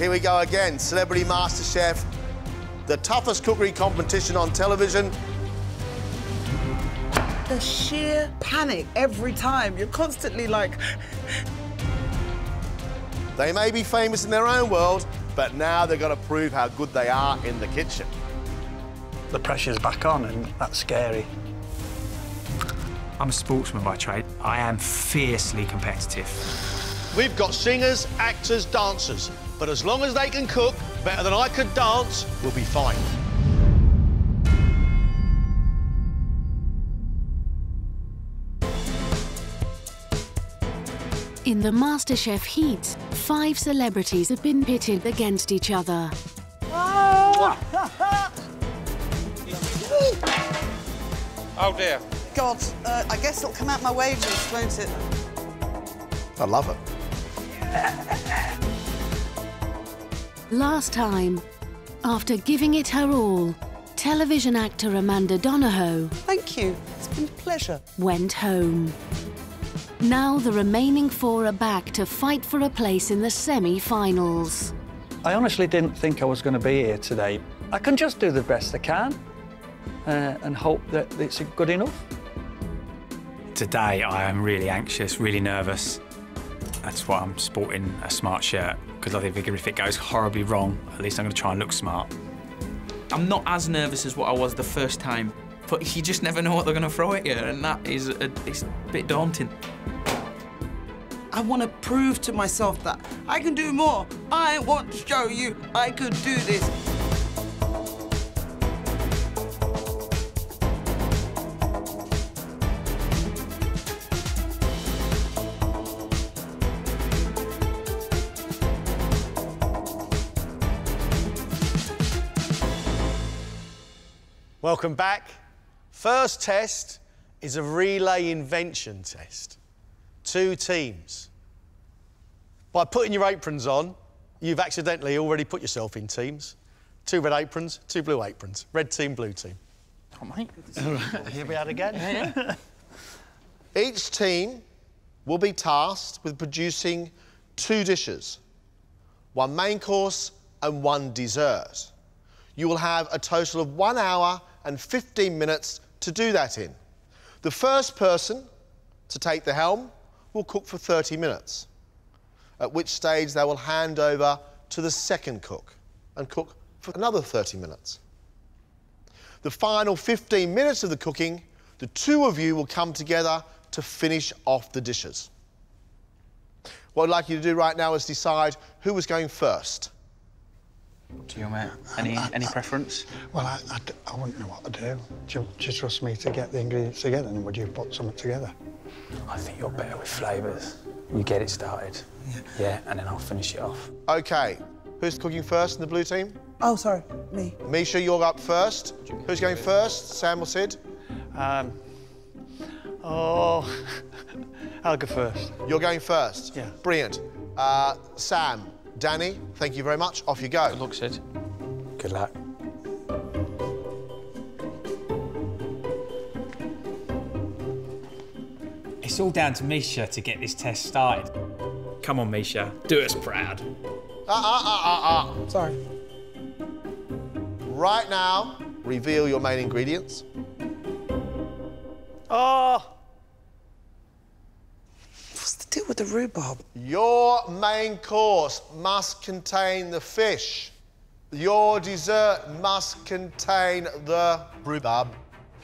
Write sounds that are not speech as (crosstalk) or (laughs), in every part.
Here we go again. Celebrity Master Chef, the toughest cookery competition on television. The sheer panic every time. You're constantly like, They may be famous in their own world, but now they've got to prove how good they are in the kitchen. The pressure's back on, and that's scary. I'm a sportsman by trade. I am fiercely competitive. We've got singers, actors, dancers, but as long as they can cook better than I could dance, we'll be fine. In the MasterChef heat, five celebrities have been pitted against each other. (laughs) Oh dear. God, uh, I guess it'll come out my wages, won't it? I love it. Last time, after giving it her all, television actor Amanda Donohoe Thank you. It's been a pleasure. went home. Now the remaining four are back to fight for a place in the semi-finals. I honestly didn't think I was going to be here today. I can just do the best I can uh, and hope that it's good enough. Today, I am really anxious, really nervous. That's why I'm sporting a smart shirt, because I think if it goes horribly wrong, at least I'm going to try and look smart. I'm not as nervous as what I was the first time, but you just never know what they're going to throw at you, and that is a, it's a bit daunting. I want to prove to myself that I can do more. I want to show you I could do this. Welcome back. First test is a relay invention test. Two teams. By putting your aprons on, you've accidentally already put yourself in teams. Two red aprons, two blue aprons. Red team, blue team. Oh, mate. (laughs) Here we are again. (laughs) Each team will be tasked with producing two dishes, one main course and one dessert. You will have a total of one hour and 15 minutes to do that in. The first person to take the helm will cook for 30 minutes, at which stage they will hand over to the second cook and cook for another 30 minutes. The final 15 minutes of the cooking, the two of you will come together to finish off the dishes. What I'd like you to do right now is decide who was going first. To you, mate. Any, any preference? Well, I, I, I, wouldn't know what to do. Do you, do you trust me to get the ingredients together and would you put something together? I think you're better with flavours. You get it started. Yeah. and then I'll finish it off. Okay, who's cooking first in the blue team? Oh, sorry, me. Misha, you're up first. Who's going first? Sam or Sid? Um, oh, (laughs) I'll go first. You're going first. Yeah. Brilliant. Uh, Sam, Danny, thank you very much. Off you go. Good luck, Sid. Good luck. It's all down to Misha to get this test started. Come on, Misha, do us proud. Ah, ah, ah, ah, ah. Sorry. Right now, reveal your main ingredients. Oh, What's the deal with the rhubarb? Your main course must contain the fish. Your dessert must contain the rhubarb.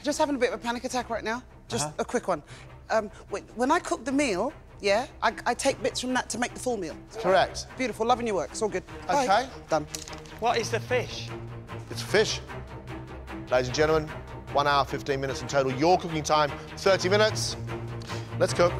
Just having a bit of a panic attack right now. Just a quick one. Um, wait, when I cook the meal, yeah, I, I take bits from that to make the full meal. Correct. Beautiful, loving your work. It's all good. Bye. Okay. Done. what is the fish? It's fish. Ladies and gentlemen, one hour, 15 minutes in total. Your cooking time, 30 minutes. Let's cook.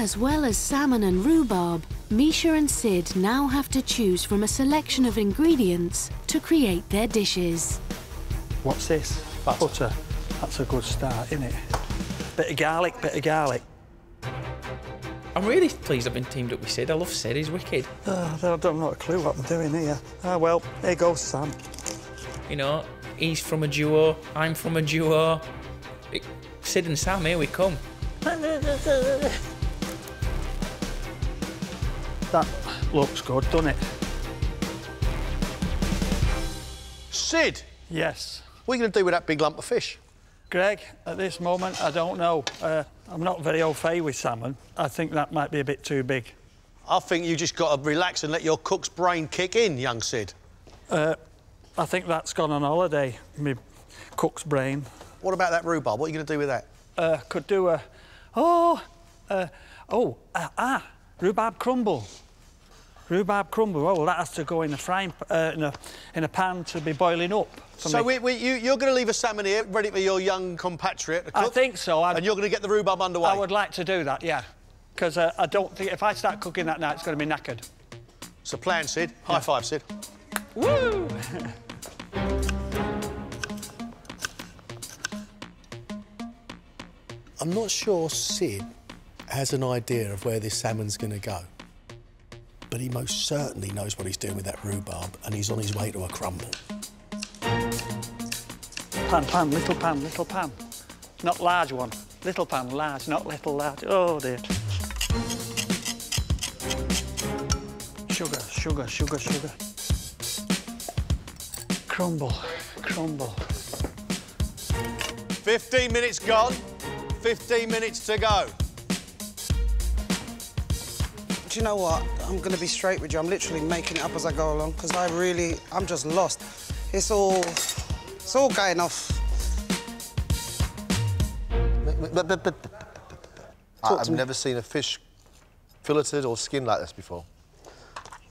As well as salmon and rhubarb, Misha and Sid now have to choose from a selection of ingredients to create their dishes. What's this? Butter. That's a good start, isn't it? Bit of garlic, bit of garlic. I'm really pleased I've been teamed up with Sid. I love Sid, he's wicked. Oh, I don't know a clue what I'm doing here. Ah, well, here goes Sam. You know, he's from a duo, I'm from a duo. Sid and Sam, here we come. (laughs) That looks good, doesn't it? Sid, Yes. what are you going to do with that big lump of fish? Greg, at this moment, I don't know. Uh, I'm not very au fait with salmon. I think that might be a bit too big. I think you just got to relax and let your cook's brain kick in, young Sid. I think that's gone on holiday, me cook's brain. What about that rhubarb? What are you going to do with that? Uh, could do a... Oh, uh, oh, uh, ah, rhubarb crumble. Rhubarb crumble. Oh, well, that has to go in a frying, uh, in, a, in a pan to be boiling up. for So me. we, we, you, you're going to leave a salmon here, ready for your young compatriot to cook? I think so. I'd- And you're going to get the rhubarb underway? I would like to do that, yeah. Because uh, I don't think if I start cooking that now, it's going to be knackered. It's a plan, Sid. High five, Sid. Woo! (laughs) I'm not sure Sid has an idea of where this salmon's going to go. But he most certainly knows what he's doing with that rhubarb, and he's on his way to a crumble. Pan, pan, little pan, little pan. Not large one. Little pan, large, not little, large. Oh dear. Sugar, sugar, sugar, sugar. Crumble, crumble. 15 minutes gone. 15 minutes to go. Do you know what? I'm going to be straight with you. I'm literally making it up as I go along because I really, I'm just lost. It's all, it's all going off. I- I've never seen a fish filleted or skinned like this before.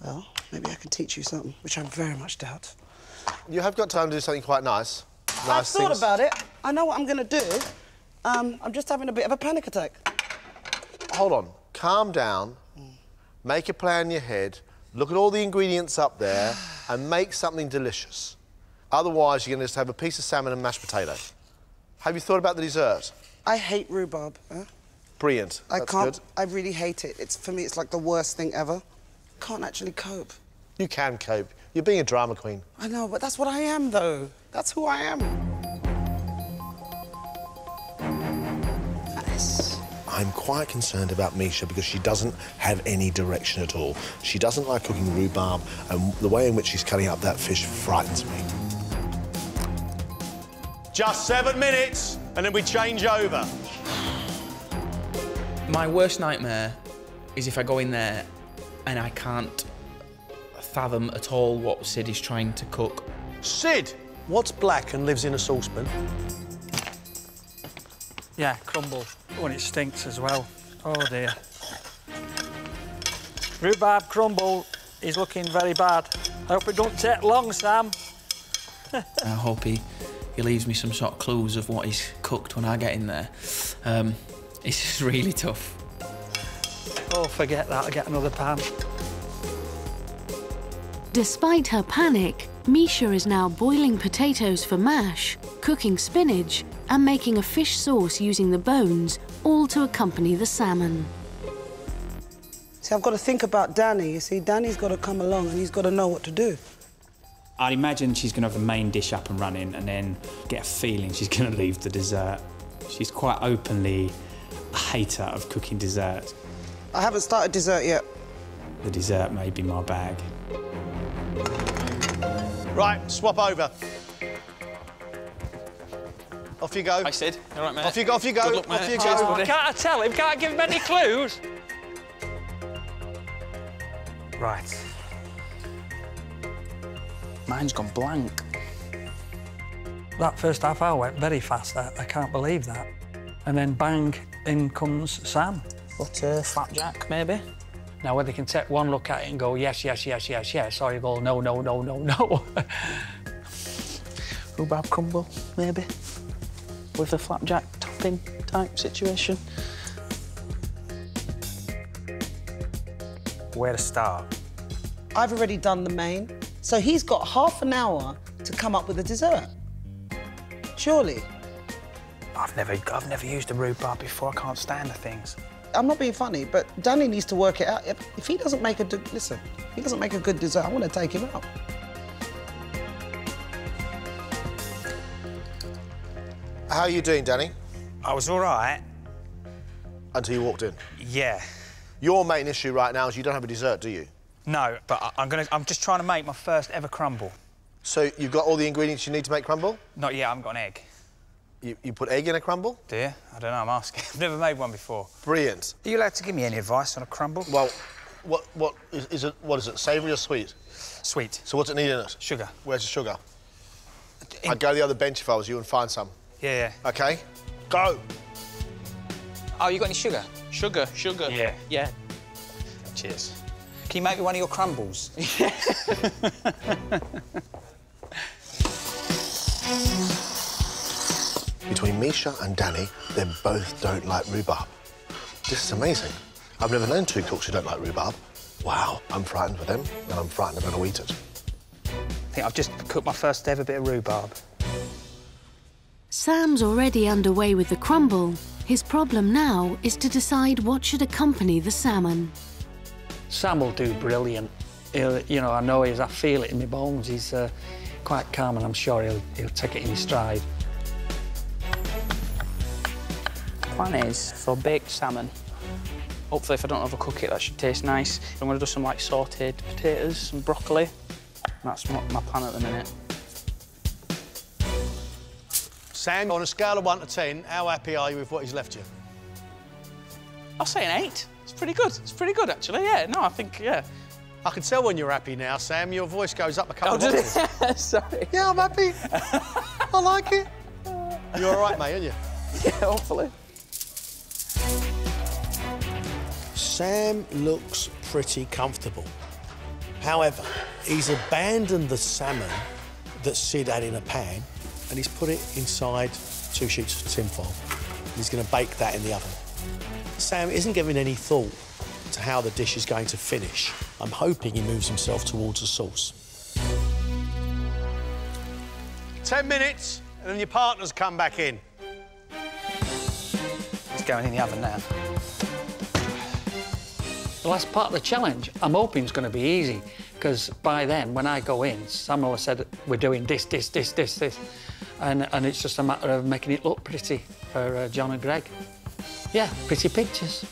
Well, maybe I can teach you something, which I very much doubt. You have got time to do something quite nice. Nice I've thought things. about it. I know what I'm going to do. Um, I'm just having a bit of a panic attack. Hold on. Calm down. Make a plan in your head. Look at all the ingredients up there and make something delicious. Otherwise, you're going to just have a piece of salmon and mashed potato. Have you thought about the dessert? I hate rhubarb. Huh? Brilliant. I That's can't. good. I really hate it. It's for me. It's like the worst thing ever. Can't actually cope. You can cope. You're being a drama queen. I know, but that's what I am, though. That's who I am. I'm quite concerned about Misha because she doesn't have any direction at all. She doesn't like cooking rhubarb, and the way in which she's cutting up that fish frightens me. Just seven minutes, and then we change over. My worst nightmare is if I go in there and I can't fathom at all what Sid is trying to cook. Sid, what's black and lives in a saucepan? Yeah, crumble. When it stinks as well. Oh dear. Rhubarb crumble is looking very bad. I hope it don't take long, Sam. (laughs) I hope he, he leaves me some sort of clues of what he's cooked when I get in there. Um, it's just really tough. Oh, forget that. I'll get another pan. Despite her panic, Misha is now boiling potatoes for mash, cooking spinach, and making a fish sauce using the bones, all to accompany the salmon. See, I've got to think about Danny. You see, Danny's got to come along and he's got to know what to do. I'd imagine she's going to have the main dish up and running and then get a feeling she's going to leave the dessert. She's quite openly a hater of cooking dessert. I haven't started dessert yet. The dessert may be my bag. Right, swap over. Off you go. Hi, Sid. All right, mate? Off you go, off you go, Good luck, off mate. you go. Oh, can't I tell him? Can't I give him any clues? Right. Mine's gone blank. That first half hour went very fast. I, I can't believe that. And then bang, in comes Sam. What, uh, flapjack, maybe? Now, whether you can take one look at it and go, yes, yes, yes, yes, yes, or you go, no, no, no, no, no. (laughs) Rhubarb crumble, maybe? With a flapjack topping type situation? Where to start? I've already done the main, so he's got half an hour to come up with a dessert. Surely. I've never, I've never used a rhubarb before. I can't stand the things. I'm not being funny, but Danny needs to work it out. If, if he doesn't make a listen, if he doesn't make a good dessert, I'm going to take him out. How are you doing, Danny? I was all right. Until you walked in. Yeah. Your main issue right now is you don't have a dessert, do you? No, but I'm gonna. I'm just trying to make my first ever crumble. So you've got all the ingredients you need to make crumble? Not yet. I haven't got an egg. You, you put egg in a crumble? Do you? I don't know. I'm asking. (laughs) I've never made one before. Brilliant. Are you allowed to give me any advice on a crumble? Well, what what is, is it? What is it? Savoury or sweet? Sweet. So what's it need in it? Sugar. Where's the sugar? In- I'd go to the other bench if I was you and find some. Yeah, yeah. Okay? Go. Oh, you got any sugar? Sugar, sugar. Yeah. Yeah. Cheers. Can you make me one of your crumbles? (laughs) Between Misha and Danny, they both don't like rhubarb. This is amazing. I've never known two cooks who don't like rhubarb. Wow, I'm frightened for them, and I'm frightened they're going to eat it. I think I've just cooked my first ever bit of rhubarb. Sam's already underway with the crumble. His problem now is to decide what should accompany the salmon. Sam will do brilliant. He'll, you know, I know he's, I feel it in my bones. He's uh, quite calm and I'm sure he'll, he'll take it in his stride. Plan is for baked salmon. Hopefully, if I don't overcook it, that should taste nice. I'm going to do some like sautéed potatoes, some broccoli. That's my, my plan at the minute. Sam, on a scale of 1 to 10, how happy are you with what he's left you? I'll say an eight. It's pretty good. It's pretty good, actually. Yeah. No, I think yeah. I can tell when you're happy now, Sam. Your voice goes up a couple Oh, of octaves. it? (laughs) Sorry. Yeah, I'm happy. (laughs) I like it. You're all right, mate, aren't you? Yeah, hopefully. Sam looks pretty comfortable. However, he's abandoned the salmon that Sid had in a pan and he's put it inside two sheets of tinfoil. And he's going to bake that in the oven. Sam isn't giving any thought to how the dish is going to finish. I'm hoping he moves himself towards the sauce. 10 minutes, and then your partners come back in. It's going in the oven now. Well, that's part of the challenge. I'm hoping it's going to be easy because by then, when I go in, Samuel has said we're doing this, this, this, this, this, and, and it's just a matter of making it look pretty for uh, John and Greg. Yeah, pretty pictures.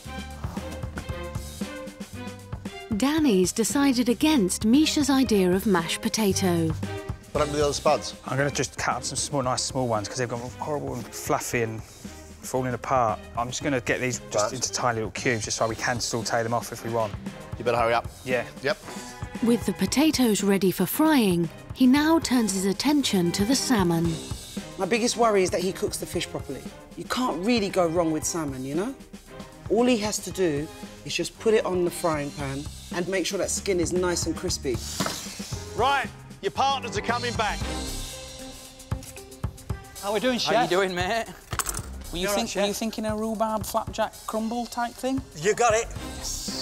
Danny's decided against Misha's idea of mashed potato. What happened to the other spuds? I'm going to just cut up some small, nice small ones because they've got horrible and fluffy and falling apart. I'm just going to get these just Right. into tiny little cubes just so we can saute them off if we want. You better hurry up. Yeah. Yep. With the potatoes ready for frying, he now turns his attention to the salmon. My biggest worry is that he cooks the fish properly. You can't really go wrong with salmon, you know? All he has to do is just put it on the frying pan and make sure that skin is nice and crispy. Right, your partners are coming back. How are we doing, Chef? How you doing, mate? Were you, You're think, were you thinking a rhubarb flapjack crumble type thing? You got it.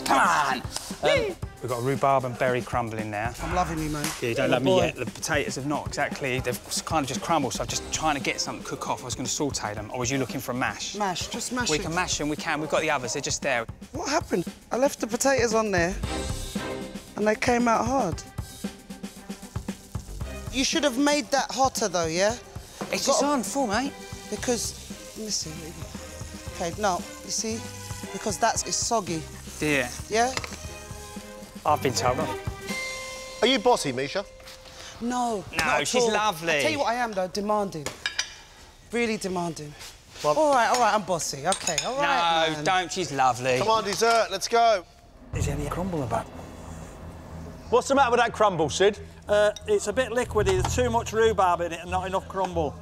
Come on! Um, We've got a rhubarb and berry crumble in there. I'm loving you, man. Yeah, you don't oh, love me yet. The potatoes have not exactly, they've kind of just crumbled, so I'm just trying to get something to cook off. I was going to saute them, or was you looking for a mash? Mash, just mash We it. can mash them, we can. We've got the others, they're just there. What happened? I left the potatoes on there and they came out hard. You should have made that hotter though, yeah? It's just on full, mate. Because, let me see. Okay, no, you see? Because that's, it's soggy, Yeah. yeah? I've been told. Are you bossy, Misha? No, No, not at she's all. lovely. I tell you what I am though, demanding. Really demanding. all right, all right, I'm bossy. Okay, all right. no, man. don't. She's lovely. Come on, dessert, let's go. Is there any crumble about? What's the matter with that crumble, Sid? Uh, it's a bit liquidy. There's too much rhubarb in it and not enough crumble.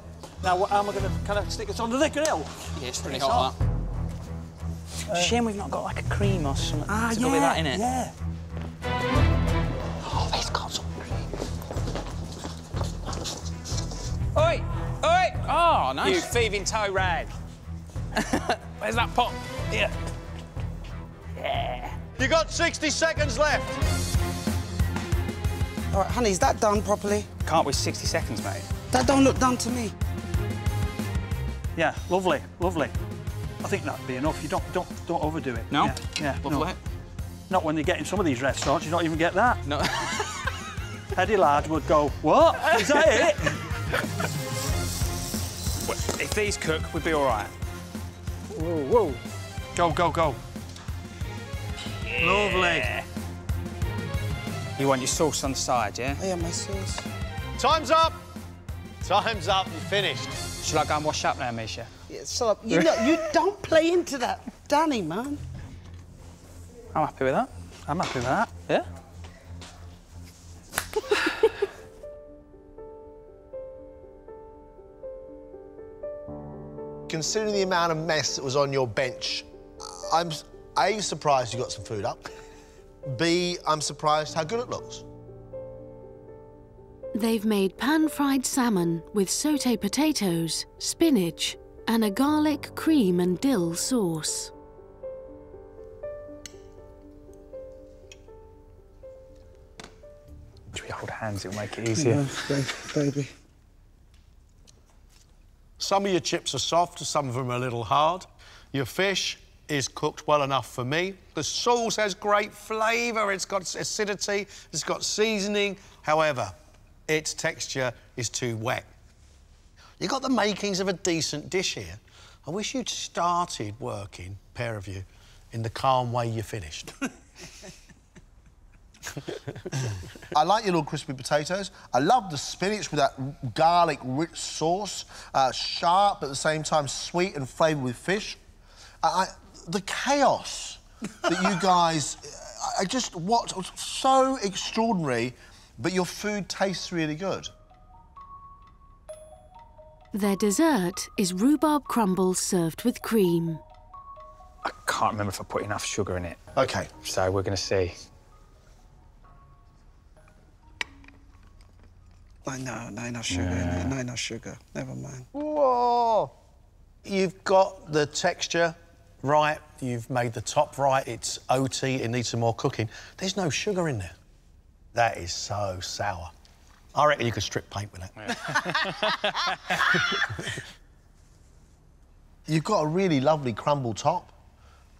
Now, what, am I going to kind of stick this under the grill? Yeah, it's pretty It's hot, that. Shame we've not got like a cream or something Ah, to yeah, go with that in it. yeah. Oh, it's got some cream. Oi! Oi! Oh, nice. You nice. thieving toe rag. (laughs) Where's that pot? Here. Yeah. You got 60 seconds left. All right, honey, is that done properly? Can't with 60 seconds, mate. That don't look done to me. Yeah, lovely, lovely. I think that'd be enough. You don't don't don't overdo it. No? Yeah, yeah no. Lovely. Not when you get in some of these restaurants, you don't even get that. No. (laughs) Eddie Large would go, what? Is that it? If these cook, we'd be all right. Whoa, whoa. Go, go, go. Lovely. You want your sauce on the side, yeah? Oh, yeah, my sauce. Time's up. Time's up. You finished. Shall I go and wash up now, Misha? Yeah, shut up. You, know, you don't play into that, Danny, man. I'm happy with that. I'm happy with that. Yeah? (laughs) Considering the amount of mess that was on your bench, I'm A, surprised you got some food up. B, I'm surprised how good it looks. They've made pan-fried salmon with sauté potatoes, spinach, and a garlic, cream and dill sauce. Should we hold hands? It'll make it easier. baby. Some of your chips are soft, some of them are a little hard. Your fish is cooked well enough for me. The sauce has great flavour, it's got acidity, it's got seasoning. However, its texture is too wet. You've got the makings of a decent dish here. I wish you'd started working, pair of you, in the calm way you finished. (laughs) I like your little crispy potatoes. I love the spinach with that garlic rich sauce, uh, sharp but at the same time sweet and flavoured with fish. I, the chaos that you (laughs) guys, I just what so extraordinary, but your food tastes really good. Their dessert is rhubarb crumble served with cream. I can't remember if I put enough sugar in it. Okay. So we're going to see. I know, no enough sugar in there, no enough sugar. Never mind. Whoa! You've got the texture right, you've made the top right, it's OT, it needs some more cooking. There's no sugar in there. That is so sour. I reckon you could strip paint with that. (laughs) You've got a really lovely crumble top.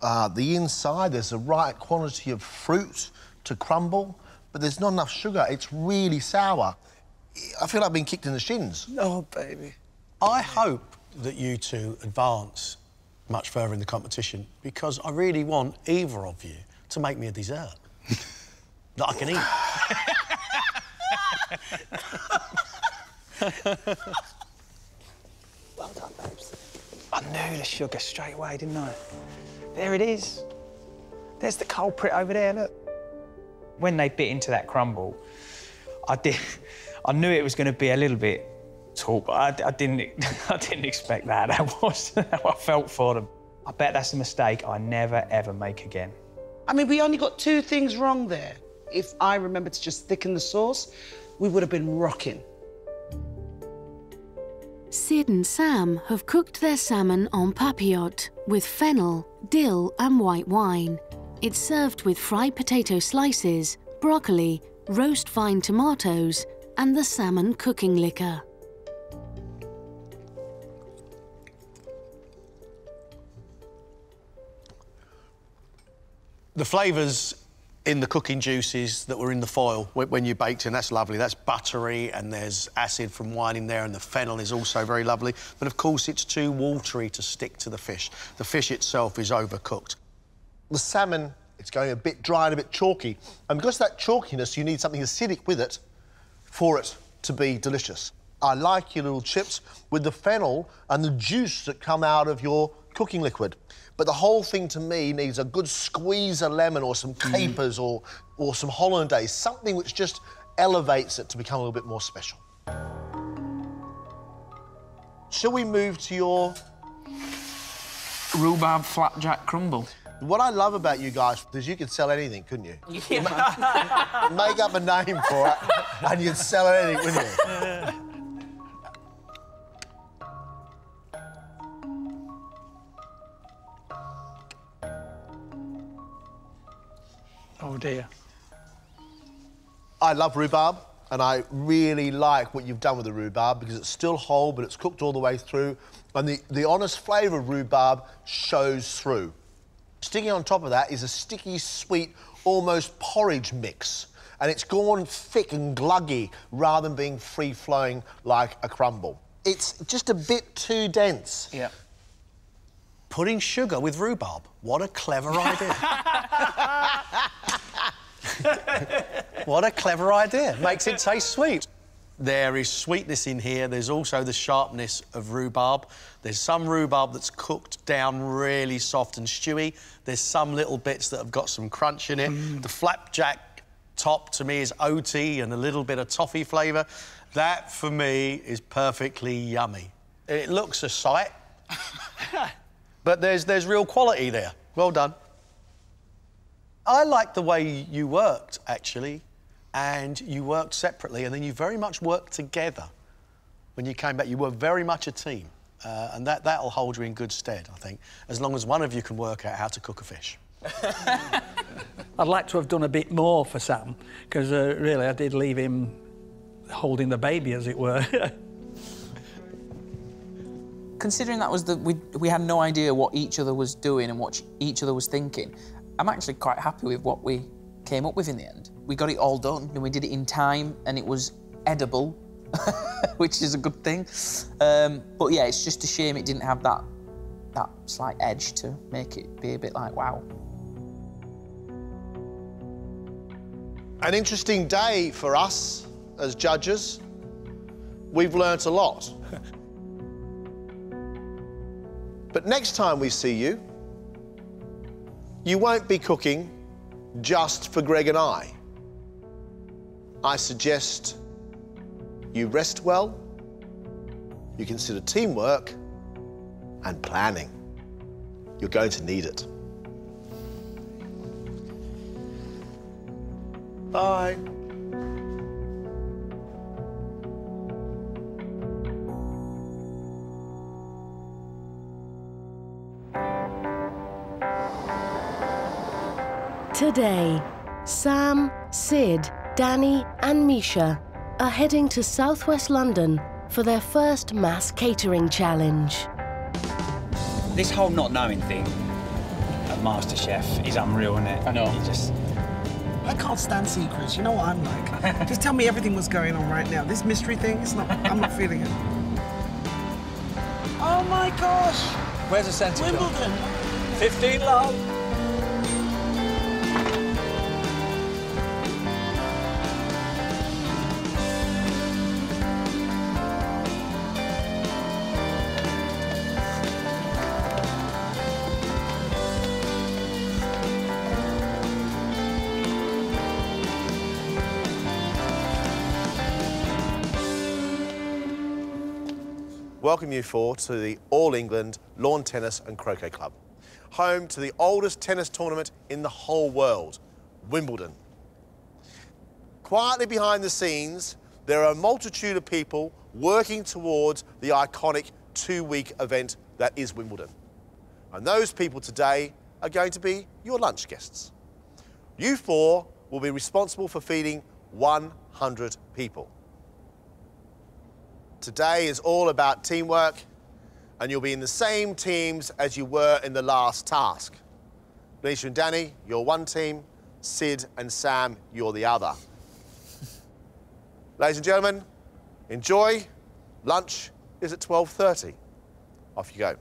Uh, the inside, there's the right quantity of fruit to crumble, but there's not enough sugar. It's really sour. I feel like being kicked in the shins. Oh, baby. I hope that you two advance much further in the competition because I really want either of you to make me a dessert (laughs) that I can eat. Well done, babes. I knew the sugar straight away, didn't I? There it is. There's the culprit over there, look. When they bit into that crumble, I did. (laughs) I knew it was going to be a little bit tall, but I, I didn't. (laughs) I didn't expect that. (laughs) That was how I felt for them. I bet that's a mistake I never ever make again. I mean, we only got two things wrong there. If I remember to just thicken the sauce, we would have been rocking. Sid and Sam have cooked their salmon en papillote with fennel, dill, and white wine. It's served with fried potato slices, broccoli, roast vine tomatoes, and the salmon cooking liquor. The flavours in the cooking juices that were in the foil when you baked in, that's lovely. That's buttery and there's acid from wine in there and the fennel is also very lovely. But of course, it's too watery to stick to the fish. The fish itself is overcooked. The salmon, it's going a bit dry and a bit chalky. And because of that chalkiness, you need something acidic with it for it to be delicious. I like your little chips with the fennel and the juice that come out of your cooking liquid. But the whole thing to me needs a good squeeze of lemon or some mm. capers or, or some hollandaise, something which just elevates it to become a little bit more special. Shall we move to your Rhubarb flapjack crumble. What I love about you guys is you could sell anything, couldn't you? Yeah. Make up a name for it and you'd sell anything, wouldn't you? (laughs) Oh dear. I love rhubarb and I really like what you've done with the rhubarb because it's still whole but it's cooked all the way through and the, the honest flavour of rhubarb shows through. Sticking on top of that is a sticky, sweet, almost porridge mix and it's gone thick and gluggy rather than being free-flowing like a crumble. It's just a bit too dense. Yeah. Pudding sugar with rhubarb. What a clever idea. (laughs) (laughs) what a clever idea. Makes it taste sweet. There is sweetness in here. There's also the sharpness of rhubarb. There's some rhubarb that's cooked down really soft and stewy. There's some little bits that have got some crunch in it. Mm. The flapjack top to me is oaty and a little bit of toffee flavour. That for me is perfectly yummy. It looks a sight, (laughs) but there's there's real quality there. Well done. I like the way you worked actually, and you worked separately, and then you very much worked together. When you came back, you were very much a team, uh, and that that'll hold you in good stead, I think, as long as one of you can work out how to cook a fish. (laughs) I'd like to have done a bit more for Sam, because uh, really I did leave him holding the baby, as it were. (laughs) Considering that was the we we had no idea what each other was doing and what each other was thinking, I'm actually quite happy with what we came up with in the end. We got it all done and we did it in time and it was edible, (laughs) which is a good thing. Um, but yeah, it's just a shame it didn't have that that slight edge to make it be a bit like wow. An interesting day for us as judges. We've learnt a lot. (laughs) but next time we see you, you won't be cooking just for Greg and I. I suggest you rest well, you consider teamwork and planning. You're going to need it. Bye. Today, Sam, Sid, Danny, and Misha are heading to southwest London for their first mass catering challenge. This whole not knowing thing at MasterChef is unreal, isn't it? I know. You just I can't stand secrets. You know what I'm like. (laughs) Just tell me everything was going on right now. This mystery thing, it's not. I'm not feeling it. Oh my gosh! Where's the centre? Wimbledon. 15 love. Welcome you four to the All England Lawn Tennis and Croquet Club, home to the oldest tennis tournament in the whole world, Wimbledon. Quietly behind the scenes, there are a multitude of people working towards the iconic two-week event that is Wimbledon. And those people today are going to be your lunch guests. You four will be responsible for feeding 100 people. Today is all about teamwork, and you'll be in the same teams as you were in the last task. Misha and Danny, you're one team. Sid and Sam, you're the other. (laughs) Ladies and gentlemen, enjoy. Lunch is at 12.30. Off you go.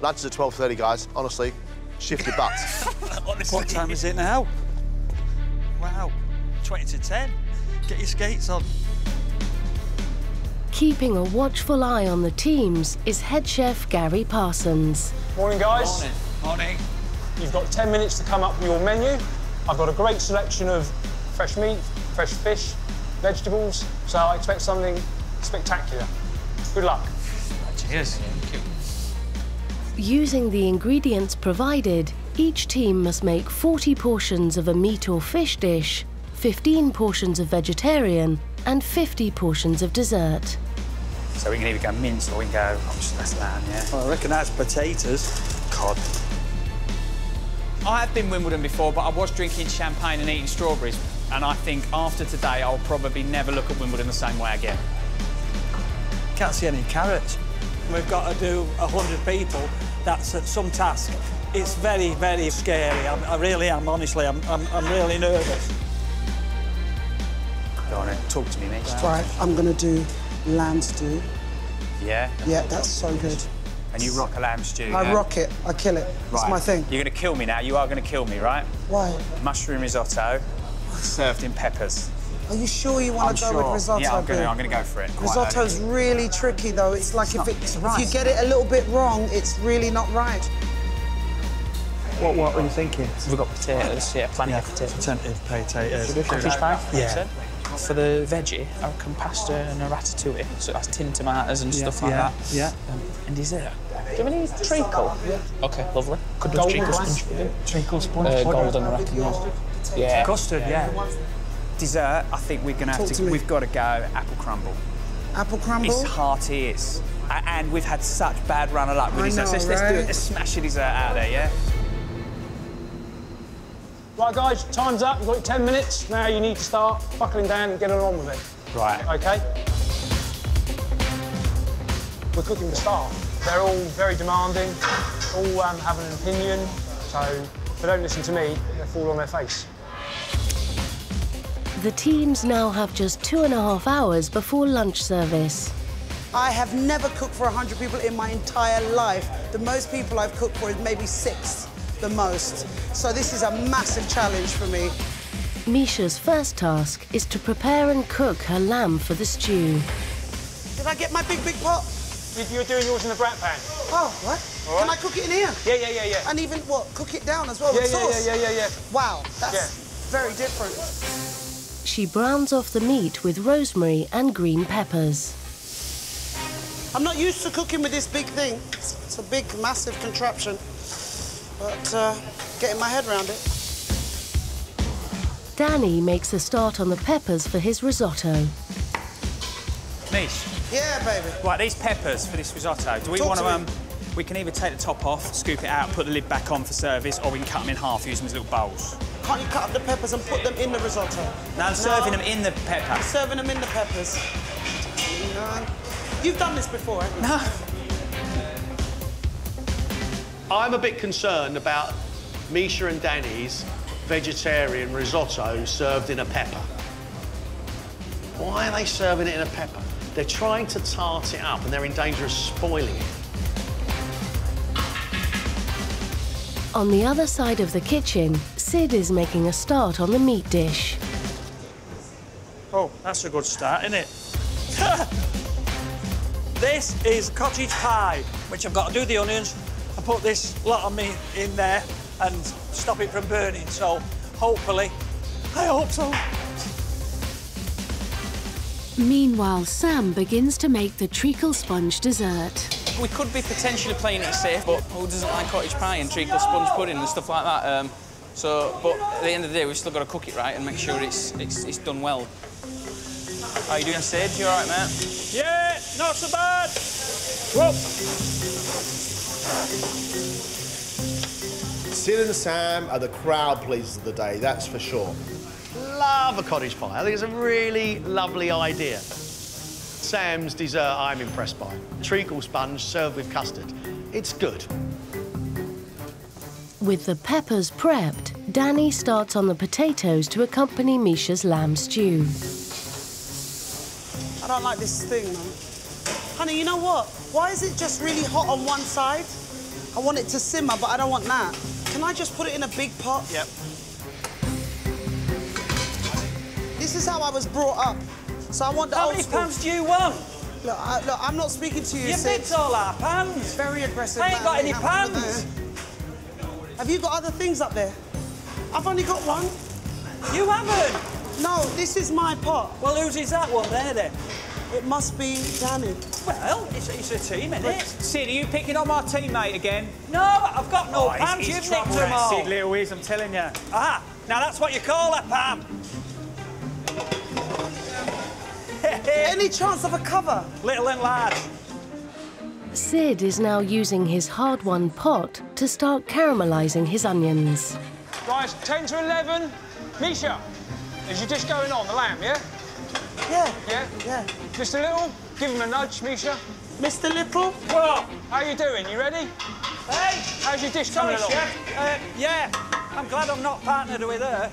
Lunch is at 12.30, guys. Honestly, shift your butts. (laughs) What time is it now? Wow, 20 to 10. Get your skates on. Keeping a watchful eye on the teams is head chef Gary Parsons. Morning, guys. Morning. Morning. You've got 10 minutes to come up with your menu. I've got a great selection of fresh meat, fresh fish, vegetables, so I expect something spectacular. Good luck. cheers. Using the ingredients provided, each team must make 40 portions of a meat or fish dish, 15 portions of vegetarian, and 50 portions of dessert. So we can either go mince or we can go, oh, just that's lamb, yeah. Well, I reckon that's potatoes. Cod. I have been Wimbledon before, but I was drinking champagne and eating strawberries. And I think after today, I'll probably never look at Wimbledon the same way again. Can't see any carrots. We've got to do 100 people. That's some task. It's very, very scary. I'm, I really am, honestly. I'm, I'm, I'm really nervous. Go on then, talk to me, mate. Right, I'm gonna do lamb stew. Yeah? Yeah, that's so good. And you rock a lamb stew. I yeah? rock it. I kill it. It's my thing. You're going to kill me now. You are going to kill me, right? Why? Mushroom risotto, served in peppers. Are you sure you want I'm to go sure. with risotto? Yeah, I'm going to. I'm going to go for it. quite Risotto's early. really tricky, though. It's like if, not- it, it's if you get it a little bit wrong, it's really not right. What, what were you thinking? We've got potatoes, yeah, plenty of potatoes. Attentive potatoes. Cottage pie? Yeah. Said. For the veggie, I reckon pasta and a ratatouille, so it has tinned tomatoes and stuff like yeah, that. yeah. Um, and dessert. Do you have any treacle? Okay, lovely. Could do treacle sponge pudding. Treacle sponge Uh, golden, I reckon. Yeah. yeah. Custard, yeah. Dessert. I think we're going to have to. to we've got to go apple crumble. Apple crumble. It's hearty, is. And we've had such bad run of luck with I this. know, let's, let's do right? it. Let's smash a dessert out there, yeah? Right, guys, time's up. You've got 10 minutes. Now you need to start buckling down and getting on with it. Right. Okay? We're cooking the staff. They're all very demanding, all um, have an opinion, so if they don't listen to me, they fall on their face. The teams now have just two and a half hours before lunch service. I have never cooked for 100 people in my entire life. The most people I've cooked for is maybe six, the most. So this is a massive challenge for me. Misha's first task is to prepare and cook her lamb for the stew. Did I get my big, big pot? You- You're doing yours in the bratt pan. Oh, what? All Can. I cook it in here? Yeah, yeah, yeah, yeah. And even, what, cook it down as well Yeah, with yeah, sauce? yeah, yeah, yeah, yeah. Wow, that's Yeah. very different. She browns off the meat with rosemary and green peppers. I'm not used to cooking with this big thing. It's, it's a big, massive contraption. But uh, getting my head around it. Danny makes a start on the peppers for his risotto. Niche. Yeah, baby. Right, these peppers for this risotto. Do we Talk want to? to Um, we can either take the top off, scoop it out, put the lid back on for service, or we can cut them in half, use them as little bowls. Can't you cut up the peppers and put them in the risotto? Now I'm serving them in the pepper. I'm Serving them in the peppers. No. You've done this before, haven't you? I'm a bit concerned about Misha and Danny's vegetarian risotto served in a pepper. Why are they serving it in a pepper? They're trying to tart it up and they're in danger of spoiling it. On the other side of the kitchen, Sid is making a start on the meat dish. Oh, that's a good start, isn't it? (laughs) this is cottage pie, which I've got to do the onions and put this lot of meat in there and stop it from burning. So, hopefully, I hope so. Meanwhile, Sam begins to make the treacle sponge dessert. We could be potentially playing it safe, but who doesn't like cottage pie and treacle sponge pudding and stuff like that? Um, so, but at the end of the day, we've still got to cook it right and make sure it's it's, it's done well. How you doing, Sid? You all right, mate? Yeah, not so bad. Whoa. Sid and Sam are the crowd pleasers of the day, that's for sure. Love a cottage pie. I think it's a really lovely idea. Sam's dessert I'm impressed by. Treacle sponge served with custard. It's good. With the peppers prepped, Danny starts on the potatoes to accompany Misha's lamb stew. I don't like this thing, man. Honey, you know what? Why is it just really hot on one side? I want it to simmer, but I don't want that. Can I just put it in a big pot? Yep. This is how I was brought up. So I want the How old many school. pounds do you want? Look, I, look, I'm not speaking to you, Sid. bid's all our pans. Very aggressive I ain't man, got any pans. Have you got other things up there? I've only got one. You haven't. No, this is my pot. Well, whose is that one there then? It must be Danny. Well, it's, it's a team, isn't it? Sid, are you picking on my teammate again? No, I've got no Oh, he's- pans. You've trouble nicked them that all. Sid Lewis, I'm telling you. Ah, now that's what you call a Pam. (laughs) Any chance of a cover? Little and large. Sid is now using his hard-won pot to start caramelizing his onions. Guys, 10 to 11. Misha, is your dish going on, the lamb, yeah? Yeah. Yeah? Yeah. Just a little? Give him a nudge, Misha. Mr. Little? What? How you doing? You ready? Hey, How's your dish sorry, coming along? chef. Uh, yeah, I'm glad I'm not partnered with her.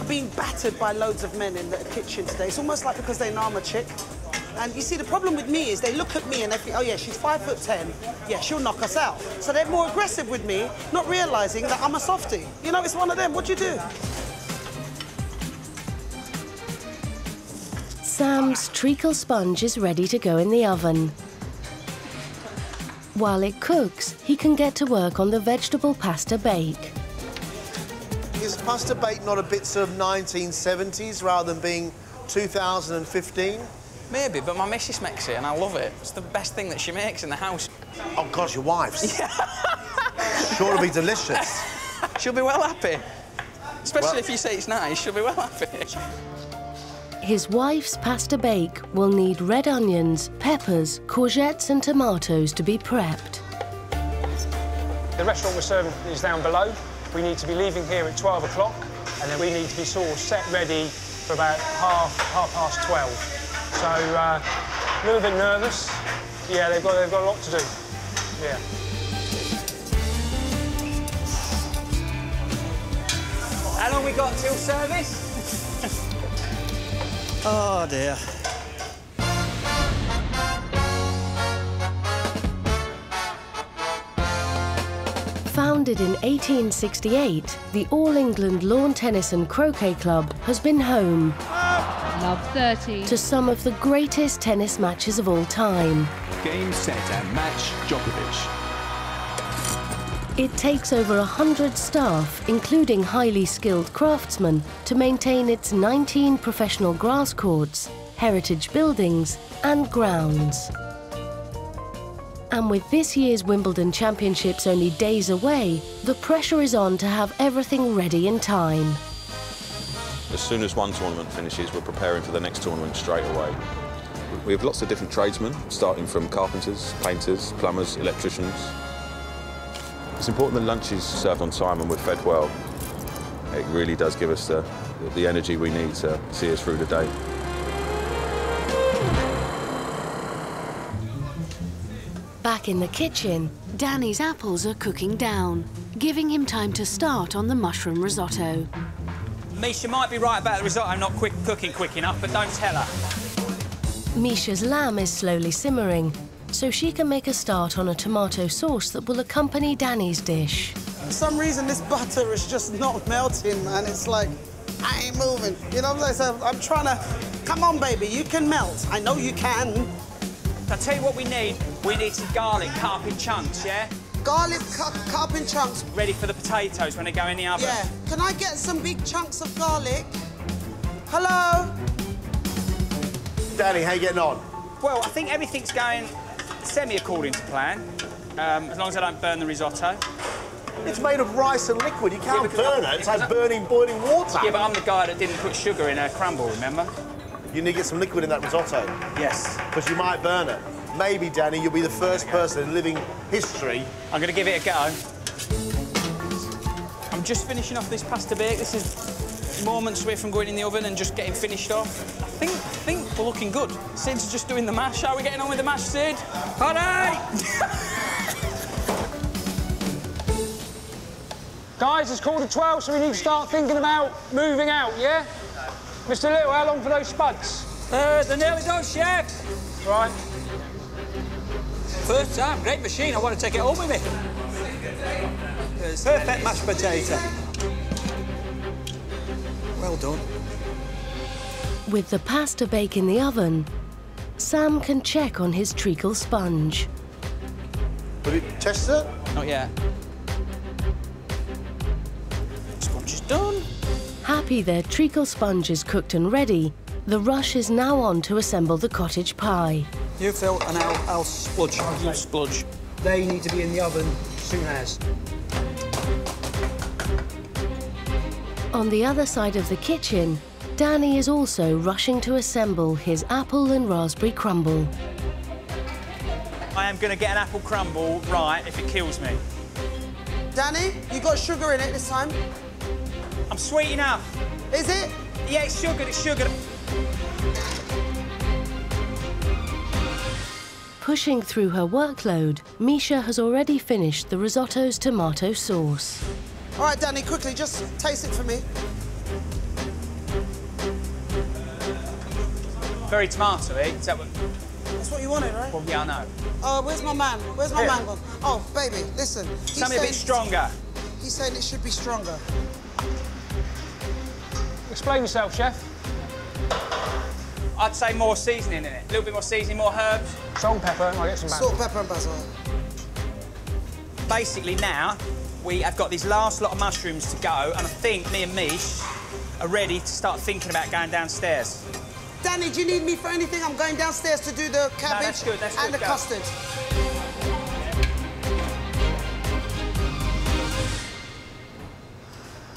I've been battered by loads of men in the kitchen today. It's almost like because they know I'm a chick. And you see, the problem with me is they look at me and they think, oh yeah, she's five foot ten. Yeah, she'll knock us out. So they're more aggressive with me, not realizing that I'm a softie. You know, it's one of them. What do you do? Sam's treacle sponge is ready to go in the oven. While it cooks, he can get to work on the vegetable pasta bake. Is pasta bake not a bit sort of 1970s rather than being 2015? Maybe, but my missus makes it and I love it. It's the best thing that she makes in the house. Oh, God, your wife's. (laughs) sure to be delicious. (laughs) She'll be well happy. Especially Well- if you say it's nice, she'll be well happy. His wife's pasta bake will need red onions, peppers, courgettes and tomatoes to be prepped. The restaurant we're serving is down below. We need to be leaving here at 12 o'clock, and then we need to be sort of set ready for about half, half past 12. So, uh, a little bit nervous. Yeah, they've got, they've got a lot to do. Yeah. How long we got till service? Oh dear. Er- Founded in 1868, the All England Lawn Tennis and Croquet Club has been home Love 30. to some of the greatest tennis matches of all time. Game, set and match Djokovic. It takes over a hundred staff, including highly skilled craftsmen, to maintain its 19 professional grass courts, heritage buildings and grounds. And with this year's Wimbledon Championships only days away, the pressure is on to have everything ready in time. As soon as one tournament finishes, we're preparing for the next tournament straight away. We have lots of different tradesmen, starting from carpenters, painters, plumbers, electricians. It's important that lunch is served on time and we're fed well. It really does give us the, the energy we need to see us through the day. Back in the kitchen, Danny's apples are cooking down, giving him time to start on the mushroom risotto. Misha might be right about the risotto I'm not quick cooking quick enough, but don't tell her. Misha's lamb is slowly simmering, so she can make a start on a tomato sauce that will accompany Danny's dish. For some reason, this butter is just not melting, man. It's like, I ain't moving. You know what I'm saying? So I'm trying to, come on, baby, you can melt. I know you can. I'll tell you what we need. We need some garlic cut up in chunks, yeah? Garlic cut, cut up in chunks. Ready for the potatoes when they go in the oven. Yeah. Can I get some big chunks of garlic? Hello? Danny, how you getting on? Well, I think everything's going semi-according to plan, um, as long as I don't burn the risotto. It's made of rice and liquid. You can't because burn I- it. It's like because I- burning boiling water. Yeah, but I'm the guy that didn't put sugar in a crumble, remember? You need to get some liquid in that risotto. Yes. Because you might burn it. Maybe, Danny, you'll be the first person in living history. I'm going to give it a go. I'm just finishing off this pasta bake. This is moments away from going in the oven and just getting finished off. I think, think we're looking good. Syd's just doing the mash. How are we getting on with the mash, Syd? Honey! (laughs) Guys, it's quarter to 12, so we need to start thinking about moving out, yeah? Mr. Little, how long for those spuds? Uh, they're nearly done, chef. Right. First time, great machine. I want to take it home with me. Perfect mashed potato. Well done. With the pasta bake in the oven, Sam can check on his treacle sponge. Will you test it? Not yet. Sponge is done. Happy their treacle sponge is cooked and ready, the rush is now on to assemble the cottage pie. You fill and I'll, I'll spludge. You spludge. They need to be in the oven soon as. On the other side of the kitchen, Danny is also rushing to assemble his apple and raspberry crumble. I am going to get an apple crumble right if it kills me. Danny, you got sugar in it this time? I'm sweet enough. Is it? Yeah, it's sugar, it's sugar. Pushing through her workload, Misha has already finished the risotto's tomato sauce. All right, Danny, quickly, just taste it for me. Very tomatoey. Is that what... That's what you wanted, right? Well, yeah, I know. Uh, where's my man? Where's my Here. man gone? Oh, baby, listen. he's Something a bit saying- stronger. He's saying it should be stronger. Explain yourself, chef. I'd say more seasoning in it. A little bit more seasoning, more herbs. Salt and pepper, and I'll get some basil. Salt, pepper, and basil. Basically, now we have got these last lot of mushrooms to go, and I think me and Mish are ready to start thinking about going downstairs. Danny, do you need me for anything? I'm going downstairs to do the cabbage that's good, that's and good, the go. custard.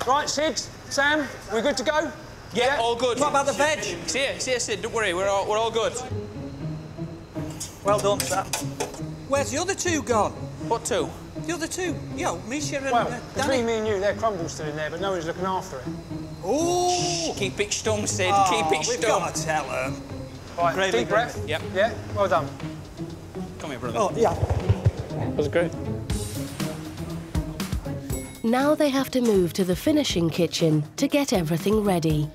Right, Syd, Sam, we're good to go? Yeah, all good. What about the veg? See here, it's here, Syd. Don't worry, we're all, we're all good. Well done, Sam. Where's the other two gone? What two? The other two. Yo, Misha and Well, uh, between me and you, there are crumbles still in there, but no one's looking after it. Ooh! Keep it stum, Syd. Oh, Keep it we've got to tell her. Right, Gravy, deep breath. gravy. Yep. Yeah, well done. Come here, brother. Oh, yeah. That was great. Now they have to move to the finishing kitchen to get everything ready.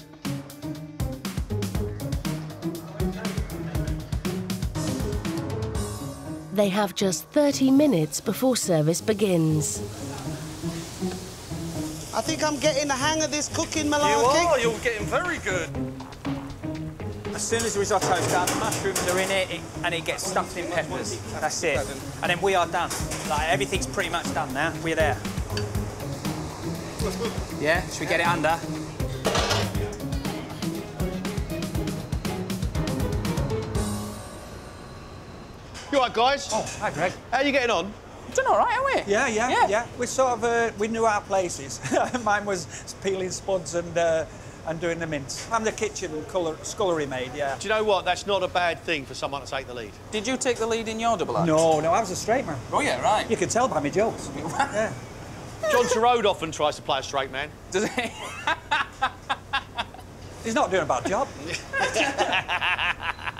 They have just 30 minutes before service begins. I think I'm getting the hang of this cooking You malarkey. are. You're getting very good. As soon as the risotto's done, the mushrooms are in it, it and it gets stuffed in peppers. That's it. And then we are done. Like, everything's pretty much done now. We're there. Yeah? Should we get it under? You all right, guys? Oh, hi, Greg. How are you getting on? Doing all right, aren't we? Yeah, yeah, Yeah. yeah. We sort of uh, we knew our places. (laughs) Mine was peeling spuds and uh, and doing the mince. I'm the kitchen colour, scullery maid. Yeah. Do you know what? That's not a bad thing for someone to take the lead. Did you take the lead in your double act? No, no, I was a straight man. Oh, yeah, right. You can tell by my jokes. (laughs) yeah. John Torode often tries to play a straight man. Does he? He's not doing a bad job. (laughs)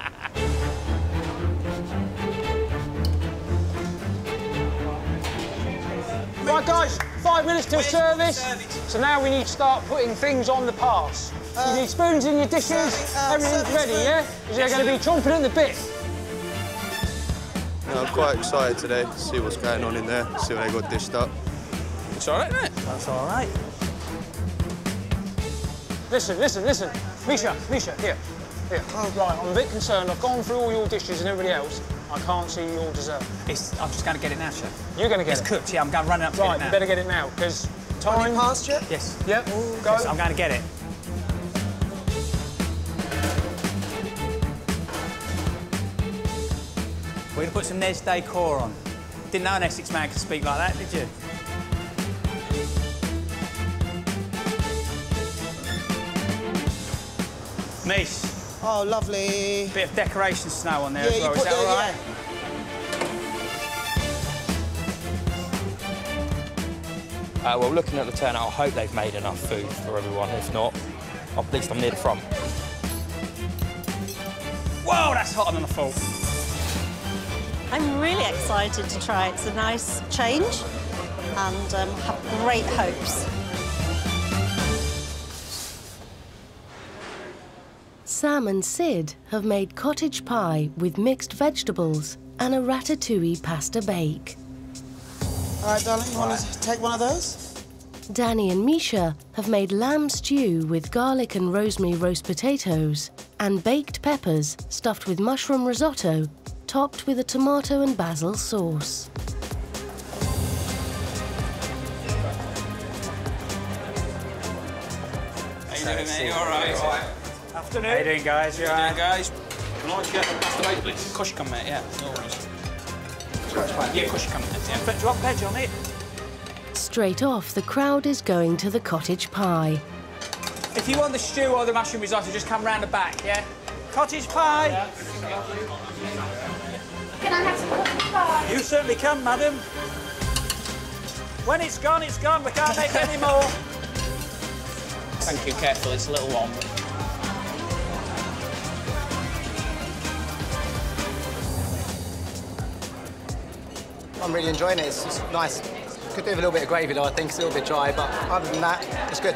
Right, guys, five minutes till service. So now we need to start putting things on the pass. you need spoons in your dishes. uh, Everything's service ready, spoon. yeah? Because you're going to be chomping at the bit. Yeah, I'm quite excited today to see what's going on in there, see what they got dished up. It's all right, isn't? That's all right. Listen, listen, listen. Misha, Misha, here. Here. Right, I'm a bit concerned. I've gone through all your dishes and everybody else. I can't see your dessert. It's, I'm just going to get it now, chef. You're going to get It's it. It's cooked, yeah. I'm going running up to Right, get it you better get it now, because time... Any past yet? Yes. Yep, go. Yes, I'm going to get it. We're going to put some Nes decor on. Didn't know an Essex man could speak like that, did you? Mish, Oh, lovely. bit of decoration snow on there Yeah, as well. Is that the- all right? Uh, well, looking at the turnout, I hope they've made enough food for everyone. If not, at least I'm near the front. Whoa, that's hotter than I thought. I'm really excited to try. It's a nice change and um, have great hopes. Sam and Syd have made cottage pie with mixed vegetables and a ratatouille pasta bake. All right, darling, you want to take one of those? Danny and Misha have made lamb stew with garlic and rosemary roast potatoes and baked peppers stuffed with mushroom risotto, topped with a tomato and basil sauce. How you doing, mate? You all right? Afternoon. How you doing, guys? You How you doing, guys? Can I get a pasta bake, please? Of course you can, mate, yeah. No worries. Yeah, of course you can, mate, yeah. Do you veg on it? Straight off, the crowd is going to the cottage pie. If you want the stew or the mushroom risotto, just come round the back, yeah? Cottage pie. Can I have some cottage pie? You certainly can, madam. When it's gone, it's gone. We can't make any more. Thank you, careful, it's a little warm. I'm really enjoying it. It's, it's nice. Could do with a little bit of gravy though. I think it's a little bit dry, but other than that, it's good.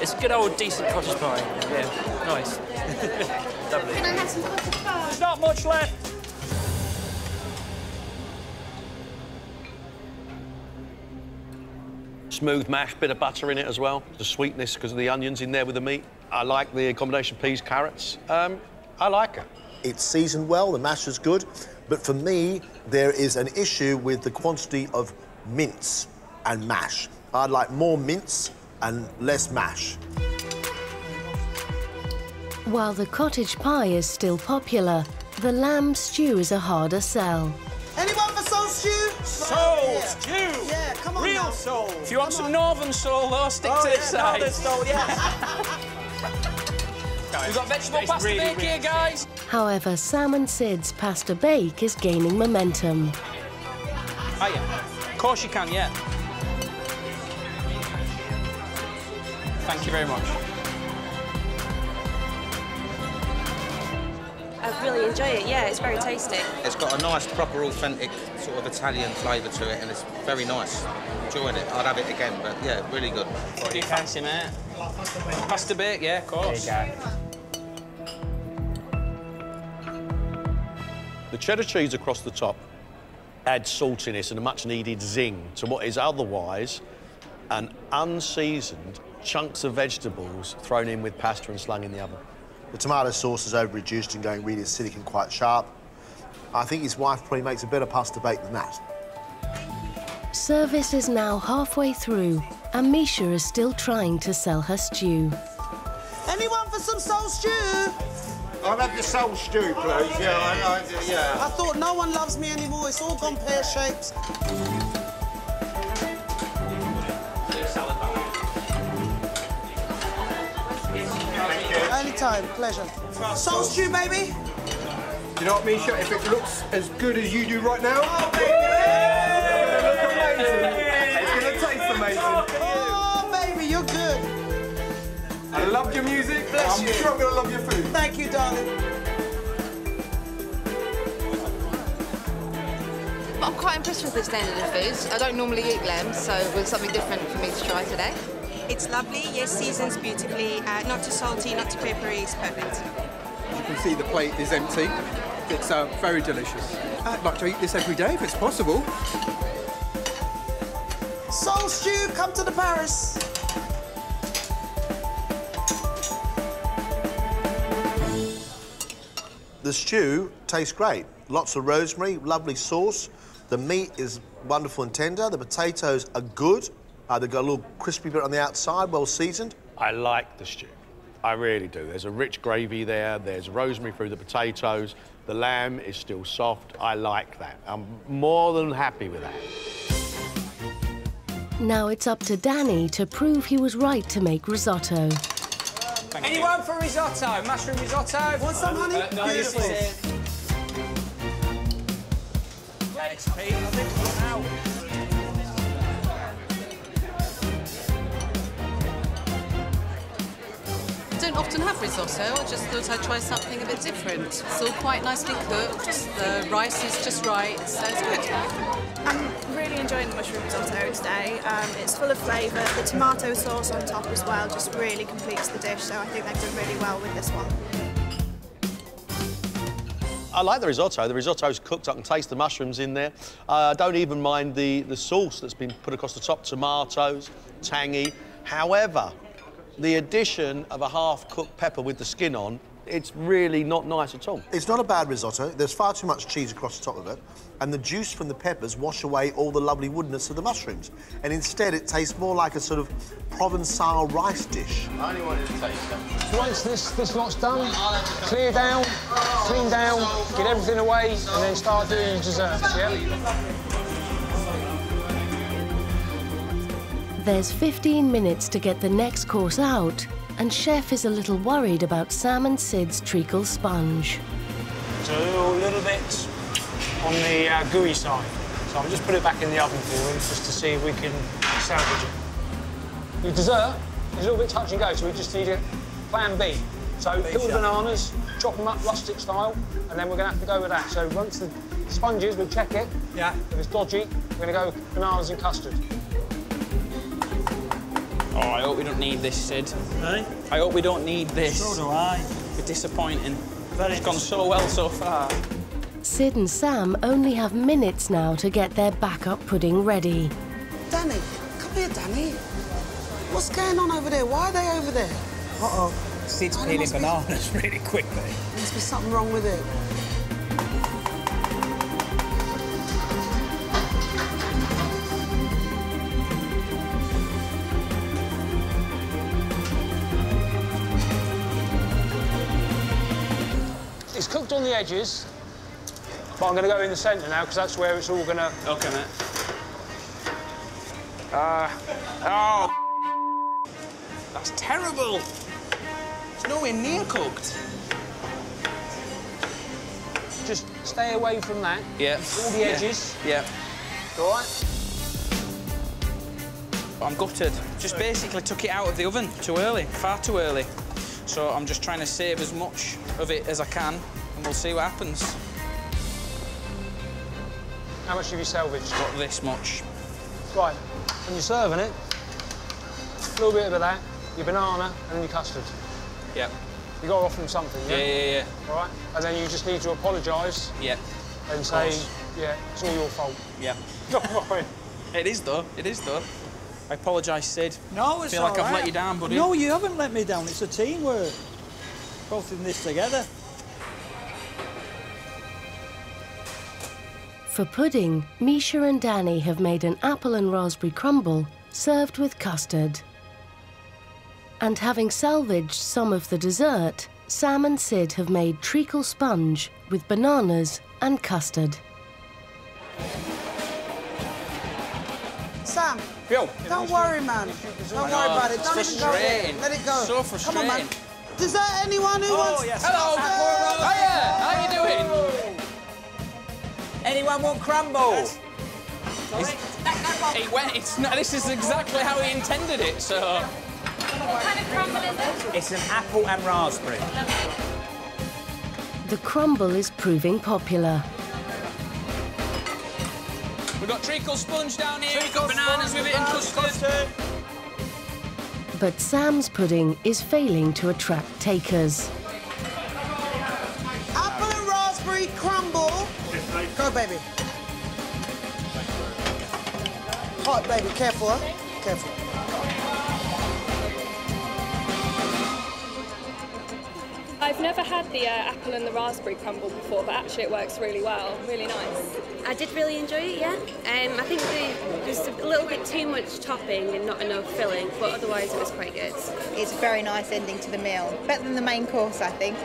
It's a good old decent cottage pie. Yeah, nice. (laughs) Lovely. Can I have some cottage bar? There's not much left. Smooth mash, bit of butter in it as well. The sweetness because of the onions in there with the meat. I like the combination of peas, carrots. Um, I like it. It's seasoned well, the mash is good, but for me, there is an issue with the quantity of mince and mash. I'd like more mince and less mash. While the cottage pie is still popular, the lamb stew is a harder sell. Anyone for soul stew? Soul stew. Yeah, come on Real now. soul. If you want some northern soul, though, stick Oh, to yeah, this side. northern soul, (laughs) We've got vegetable pasta really, bake here, guys. However, Sam and Syd's pasta bake is gaining momentum. Oh, yeah. Of course you can, yeah. Thank you very much. I really enjoy it, yeah, it's very tasty. It's got a nice, proper, authentic sort of Italian flavour to it, and it's very nice. Enjoying it. I'd have it again, but yeah, really good. What do you fancy, mate? Pasta bake, yeah, of course. There you go. The cheddar cheese across the top adds saltiness and a much needed zing to what is otherwise an unseasoned chunks of vegetables thrown in with pasta and slung in the oven. The tomato sauce is over-reduced and going really acidic and quite sharp. I think his wife probably makes a better pasta bake than that. Service is now halfway through, and Misha is still trying to sell her stew. Anyone for some soul stew? I'll have the soul stew, please. Yeah, I, I, yeah. I thought no one loves me anymore. It's all gone pear-shaped. Anytime, pleasure. Soul stew, baby. Do you know what, Misha? If it looks as good as you do right now, Oh, I loved your music. Bless I'm you. sure I'm going to love your food. Thank you, darling. I'm quite impressed with this standard of food. I don't normally eat lamb, so it was something different for me to try today. It's lovely, yes, seasons beautifully, uh, not too salty, not too peppery, it's perfect. You can see the plate is empty. It's uh, very delicious. I'd like to eat this every day if it's possible. Soul stew, come to the Paris. The stew tastes great. Lots of rosemary, lovely sauce. The meat is wonderful and tender. The potatoes are good. Uh, they've got a little crispy bit on the outside, well seasoned. I like the stew. I really do. There's a rich gravy there. There's rosemary through the potatoes. The lamb is still soft. I like that. I'm more than happy with that. Now it's up to Danny to prove he was right to make risotto. Anyone for risotto? Mushroom risotto? Want some, honey? Uh, no, this is it. Thanks, Pete. I think we're out. I don't often have risotto. I just thought I'd try something a bit different. It's all quite nicely cooked. The rice is just right, so it's good. I'm really enjoying the mushroom risotto today. Um, it's full of flavour. The tomato sauce on top as well just really completes the dish, so I think they've done really well with this one. I like the risotto. The risotto's cooked. I can taste the mushrooms in there. Uh, I don't even mind the, the sauce that's been put across the top. Tomatoes, tangy. However, the addition of a half-cooked pepper with the skin on, it's really not nice at all. It's not a bad risotto. There's far too much cheese across the top of it, and the juice from the peppers wash away all the lovely woodness of the mushrooms. And instead, it tastes more like a sort of Provençal rice dish. I only wanted to taste it. Once this, this lot's done, clear down, clean down, get everything away, and then start doing your desserts, yeah? There's 15 minutes to get the next course out, and Chef is a little worried about Sam and Syd's treacle sponge. It's a little, little bit on the uh, gooey side. So I'll just put it back in the oven for him just to see if we can salvage it. Your dessert is a little bit touch and go, so we just need a plan B. So peel the bananas, chop them up rustic style, and then we're going to have to go with that. So once the sponges, we'll check it. Yeah. If it's dodgy, we're going to go bananas and custard. Oh, I hope we don't need this, Syd. Hey? I hope we don't need this. So do I. It's disappointing. It's gone so well so far. Syd and Sam only have minutes now to get their backup pudding ready. Danny, come here, Danny. What's going on over there? Why are they over there? Uh-oh. Syd's peeling must be- bananas (laughs) really quickly. There must be something wrong with it. Edges, but I'm going to go in the centre now because that's where it's all going to. Okay, mate. Uh, Oh! That's terrible! It's nowhere near cooked. just stay away from that. Yeah. All the Yeah. edges. Yeah. All right. I'm gutted. Just basically took it out of the oven too early, far too early. So I'm just trying to save as much of it as I can, and we'll see what happens. How much have you salvaged? Got this much. Right. When you're serving it, a little bit of that, your banana, and then your custard. Yep. You got to offer them something, yeah? Yeah, yeah, yeah. All right. And then you just need to apologise Yep. and Of say, course. yeah, it's all your fault. Yeah. (laughs) All right. It is though. It is though. I apologise, Syd. No, it's Feel like all I've let you down, buddy. No, you haven't let me down. It's a teamwork. Both in this together. For pudding, Misha and Danny have made an apple and raspberry crumble served with custard. And having salvaged some of the dessert, Sam and Syd have made treacle sponge with bananas and custard. Sam, Yo. don't worry, man. Don't worry about it. Don't even go there. frustrating. Let it go. So Come on, man. frustrating. Is there anyone who oh, wants... Hello. Hiya. How you doing? Anyone want crumble? He went. It's not. This is exactly how he intended it. So. It's an apple and raspberry. The crumble is proving popular. We've got treacle sponge down here. We've got bananas with it and custard. But Sam's pudding is failing to attract takers. Go, baby. Hot, baby. Careful, huh? Careful. I've never had the uh, apple and the raspberry crumble before, but actually it works really well. Really nice. I did really enjoy it, yeah. Um, I think the, there's a little bit too much topping and not enough filling, but otherwise it was quite good. It's a very nice ending to the meal. Better than the main course, I think.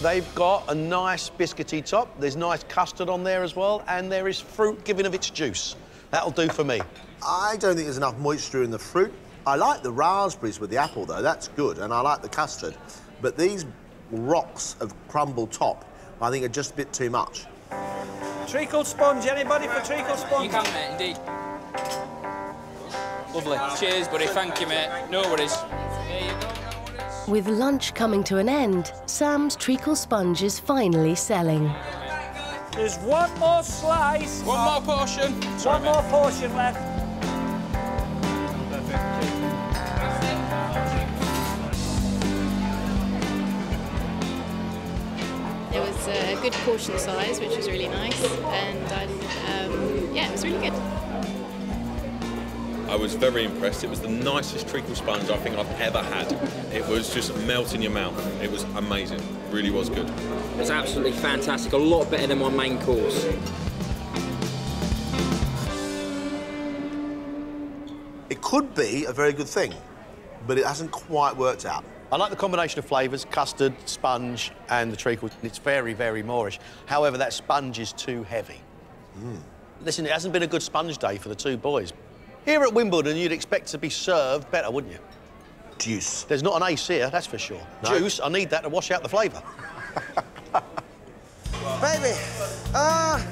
They've got a nice biscuity top. There's nice custard on there as well, and there is fruit giving of its juice. That'll do for me. I don't think there's enough moisture in the fruit. I like the raspberries with the apple, though. That's good. And I like the custard. But these rocks of crumble top, I think, are just a bit too much. Treacle sponge. Anybody for treacle sponge? You can, mate. Indeed. Lovely. Cheers, buddy. Thank you, mate. No worries. There you go. With lunch coming to an end, Sam's treacle sponge is finally selling. There's one more slice. One more portion. one more portion left. It was a good portion size, which was really nice, and um, yeah, it was really good. I was very impressed. It was the nicest treacle sponge I think I've ever had. It was just melt in your mouth. It was amazing. Really was good. It's absolutely fantastic. A lot better than my main course. It could be a very good thing, but it hasn't quite worked out. I like the combination of flavours, custard, sponge, and the treacle. It's very, very moreish. However, that sponge is too heavy. Hmm. Listen, it hasn't been a good sponge day for the two boys. Here at Wimbledon, you'd expect to be served better, wouldn't you? Juice. There's not an ace here, that's for sure. No. Juice, I need that to wash out the flavour. (laughs) Baby. Uh...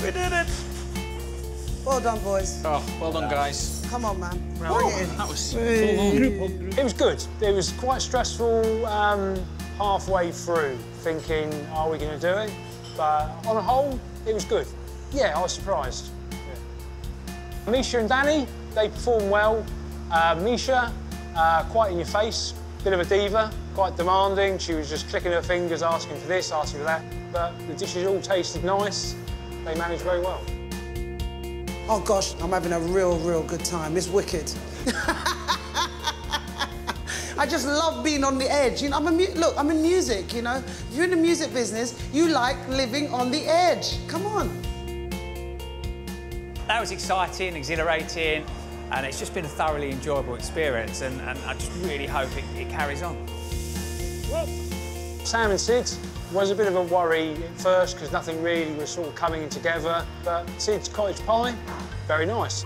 we did it. Well done, boys. Oh, well done, guys. Come on, man. Well, Bring it in. that was It was good. It was quite stressful um, halfway through, thinking, are we going to do it? But on a whole, it was good. Yeah, I was surprised. Yeah. Misha and Danny, they performed well. Uh, Misha, uh, quite in your face, bit of a diva, quite demanding. She was just clicking her fingers, asking for this, asking for that. But the dishes all tasted nice. They managed very well. Oh gosh, I'm having a real, real good time. It's wicked. (laughs) I just love being on the edge. You know, I'm a look. I'm in music. You know, if you're in the music business, you like living on the edge. Come on. That was exciting, exhilarating, and it's just been a thoroughly enjoyable experience, and, and I just really hope it, it carries on. Sam and Syd was a bit of a worry at first because nothing really was sort of coming together. But Syd's cottage pie, very nice.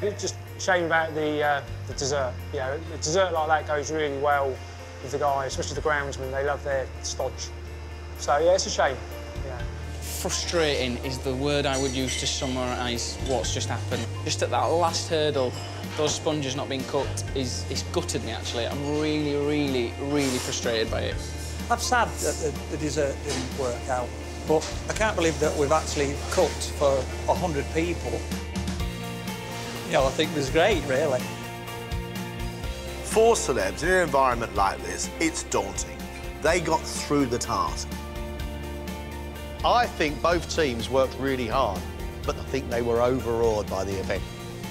It's just shame about the, uh, the dessert. You know, a dessert like that goes really well with the guys, especially the groundsmen. They love their stodge. So yeah, it's a shame. Yeah. Frustrating is the word I would use to summarise what's just happened. Just at that last hurdle, those sponges not being cooked is it's gutted me actually. I'm really, really, really frustrated by it. I'm sad that the, the dessert didn't work out, but I can't believe that we've actually cooked for 100 people. You know, I think it was great, really. For celebs in an environment like this, it's daunting. They got through the task. I think both teams worked really hard, but I think they were overawed by the event.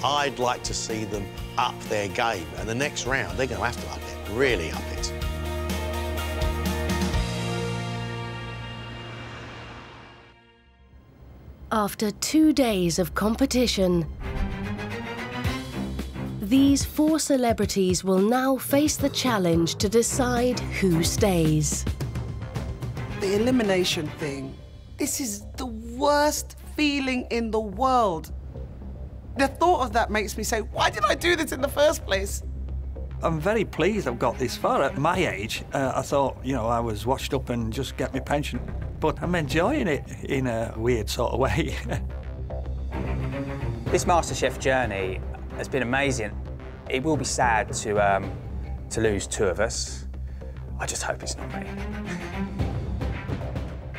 I'd like to see them up their game, and the next round they're going to have to up it, really up it. After two days of competition, these four celebrities will now face the challenge to decide who stays. The elimination thing. This is the worst feeling in the world. The thought of that makes me say, why did I do this in the first place? I'm very pleased I've got this far. At my age, uh, I thought, you know, I was washed up and just get my pension. But I'm enjoying it in a weird sort of way. (laughs) This MasterChef journey has been amazing. It will be sad to, um, to lose two of us. I just hope it's not me. (laughs)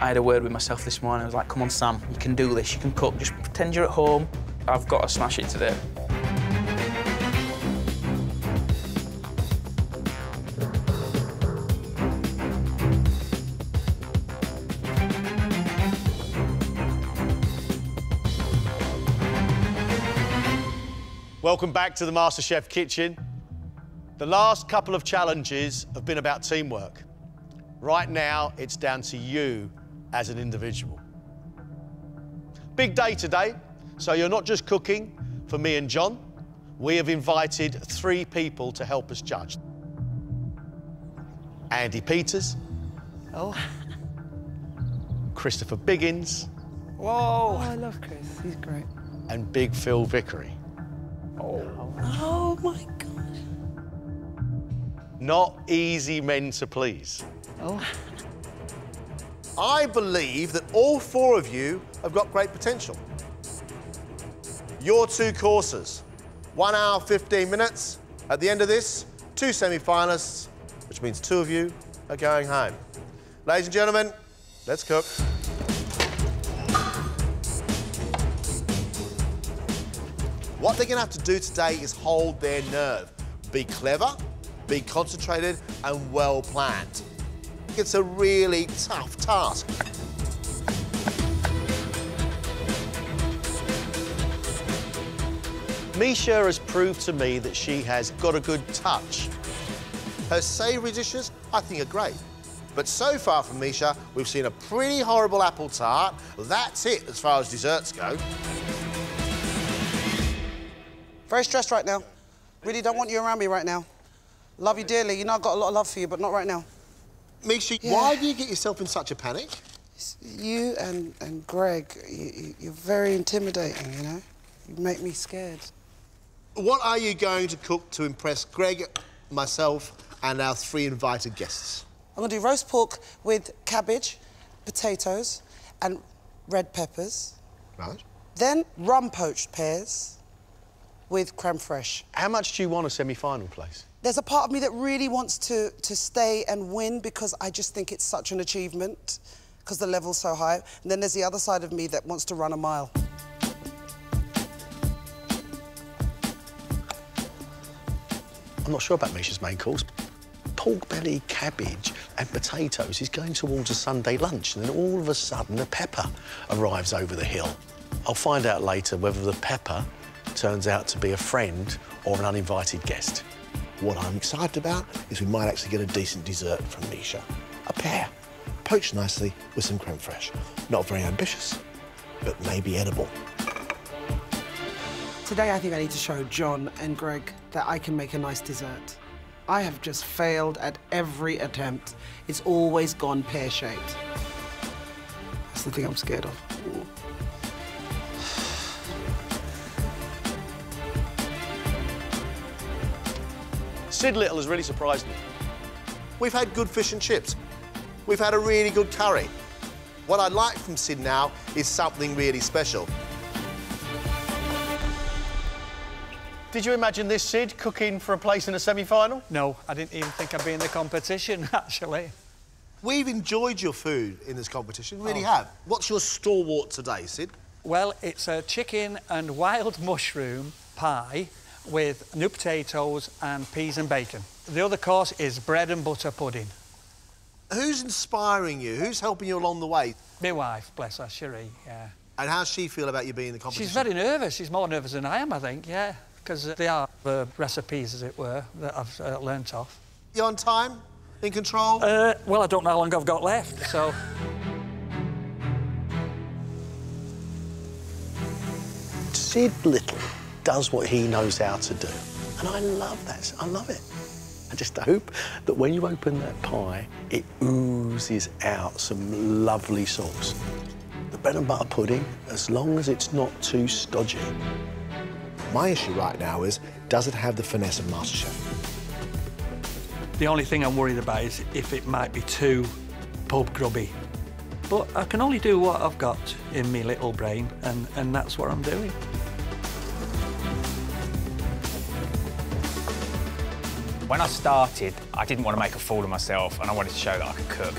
I had a word with myself this morning. I was like, come on, Sam, you can do this. You can cook. Just pretend you're at home. I've got to smash it today. Welcome back to the MasterChef kitchen. The last couple of challenges have been about teamwork. Right now, it's down to you as an individual. Big day today, so you're not just cooking for me and John. We have invited three people to help us judge. Andy Peters. Oh. (laughs) Christopher Biggins. Whoa. Oh, I love Chris. He's great. And Big Phil Vickery. Oh Oh, my God. Not easy men to please. Oh. (laughs) I believe that all four of you have got great potential. Your two courses, one hour, 15 minutes. At the end of this, two semi-finalists, which means two of you are going home. Ladies and gentlemen, let's cook. What they're going to have to do today is hold their nerve. Be clever, be concentrated, and well planned. It's a really tough task. Misha has proved to me that she has got a good touch. Her savoury dishes, I think, are great. But so far from Misha, we've seen a pretty horrible apple tart. That's it as far as desserts go. Very stressed right now. Really don't want you around me right now. Love you dearly. You know I've got a lot of love for you, but not right now. Misha, Yeah. why do you get yourself in such a panic? You and, and Greg, you, you- you're very intimidating, you know? You make me scared. What are you going to cook to impress Greg, myself, and our three invited guests? I'm gonna do roast pork with cabbage, potatoes, and red peppers. Right. Then rum poached pears with creme fraiche. How much do you want a semi-final place? There's a part of me that really wants to, to stay and win because I just think it's such an achievement because the level's so high. And then there's the other side of me that wants to run a mile. I'm not sure about Misha's main course. Pork belly, cabbage and potatoes is going towards a Sunday lunch and then all of a sudden a pepper arrives over the hill. I'll find out later whether the pepper turns out to be a friend or an uninvited guest. What I'm excited about is we might actually get a decent dessert from Misha. A pear, poached nicely with some creme fraiche. Not very ambitious, but maybe edible. Today, I think I need to show John and Greg that I can make a nice dessert. I have just failed at every attempt. It's always gone pear-shaped. That's the thing I'm scared of. Syd Little has really surprised me. We've had good fish and chips. We've had a really good curry. What I'd like from Syd now is something really special. Did you imagine this, Syd, cooking for a place in a semi-final? No, I didn't even think I'd be in the competition, (laughs) actually. We've enjoyed your food in this competition, really Oh. have. What's your stalwart today, Sid? Well, it's a chicken and wild mushroom pie with new potatoes and peas and bacon. The other course is bread and butter pudding. Who's inspiring you? Who's helping you along the way? My wife, bless her, Cherie, yeah. And how's she feel about you being in the competition? She's very nervous. She's more nervous than I am, I think, yeah. Because they are the recipes, as it were, that I've uh, learnt off. You on time? In control? Uh, well, I don't know how long I've got left, so... Syd Little does what he knows how to do. And I love that. I love it. I just hope that when you open that pie, it oozes out some lovely sauce. The bread and butter pudding, as long as it's not too stodgy. My issue right now is, does it have the finesse of MasterChef? The only thing I'm worried about is if it might be too pub grubby. But I can only do what I've got in my little brain, and, and that's what I'm doing. When I started, I didn't want to make a fool of myself and I wanted to show that I could cook.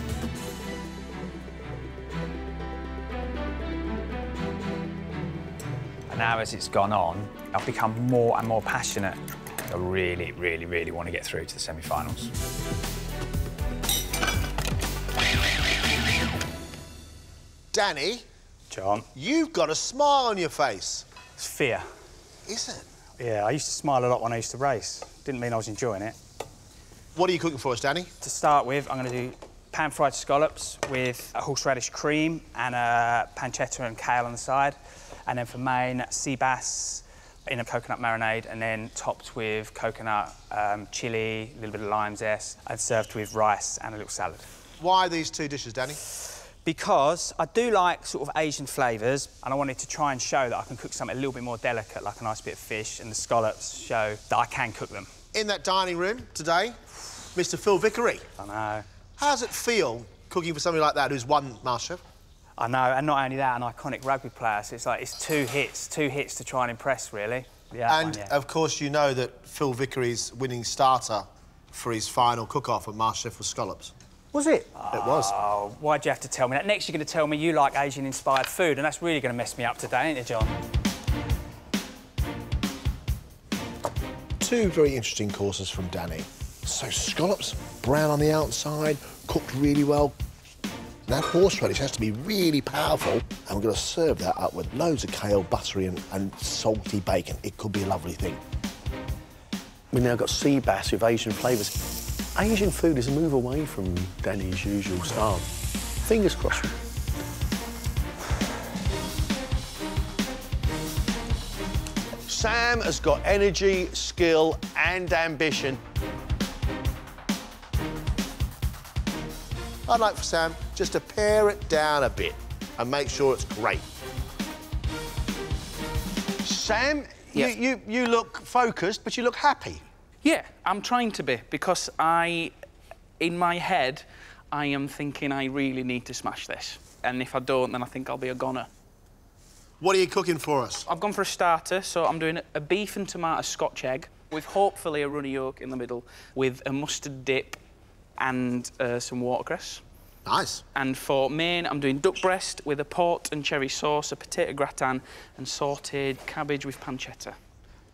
And now as it's gone on, I've become more and more passionate. I really, really, really want to get through to the semi-finals. Danny, John, you've got a smile on your face. it's fear. Is it? Yeah, I used to smile a lot when I used to race. Didn't mean I was enjoying it. What are you cooking for us, Danny? To start with, I'm going to do pan-fried scallops with a horseradish cream and a pancetta and kale on the side. And then for main, sea bass in a coconut marinade and then topped with coconut, um, chilli, a little bit of lime zest and served with rice and a little salad. Why these two dishes, Danny? Because I do like sort of Asian flavours and I wanted to try and show that I can cook something a little bit more delicate, like a nice bit of fish, and the scallops show that I can cook them. In that dining room today, Mr. Phil Vickery. I know. How does it feel cooking for somebody like that who's won MasterChef? I know, and not only that, an iconic rugby player. So it's like it's two hits, two hits to try and impress, really. Yeah, and one, yeah. of course, you know that Phil Vickery's winning starter for his final cook-off at MasterChef was scallops. Was it? It was. Oh, why'd you have to tell me that? Next, you're going to tell me you like Asian-inspired food, and that's really going to mess me up today, ain't it, John? Two very interesting courses from Danny. So scallops, brown on the outside, cooked really well. That horseradish has to be really powerful, and we're going to serve that up with loads of kale, buttery, and, and salty bacon. It could be a lovely thing. We've now got sea bass with Asian flavours. Asian food is a move away from Danny's usual style. Fingers crossed. Sam has got energy, skill and ambition. I'd like for Sam just to pare it down a bit and make sure it's great. Sam, Yeah. you, you, you look focused, but you look happy. Yeah, I'm trying to be because I, in my head, I am thinking I really need to smash this. And if I don't, then I think I'll be a goner. What are you cooking for us? I've gone for a starter, so I'm doing a beef and tomato scotch egg with hopefully a runny yolk in the middle with a mustard dip and uh, some watercress. Nice. And for main, I'm doing duck breast with a port and cherry sauce, a potato gratin, and sautéed cabbage with pancetta.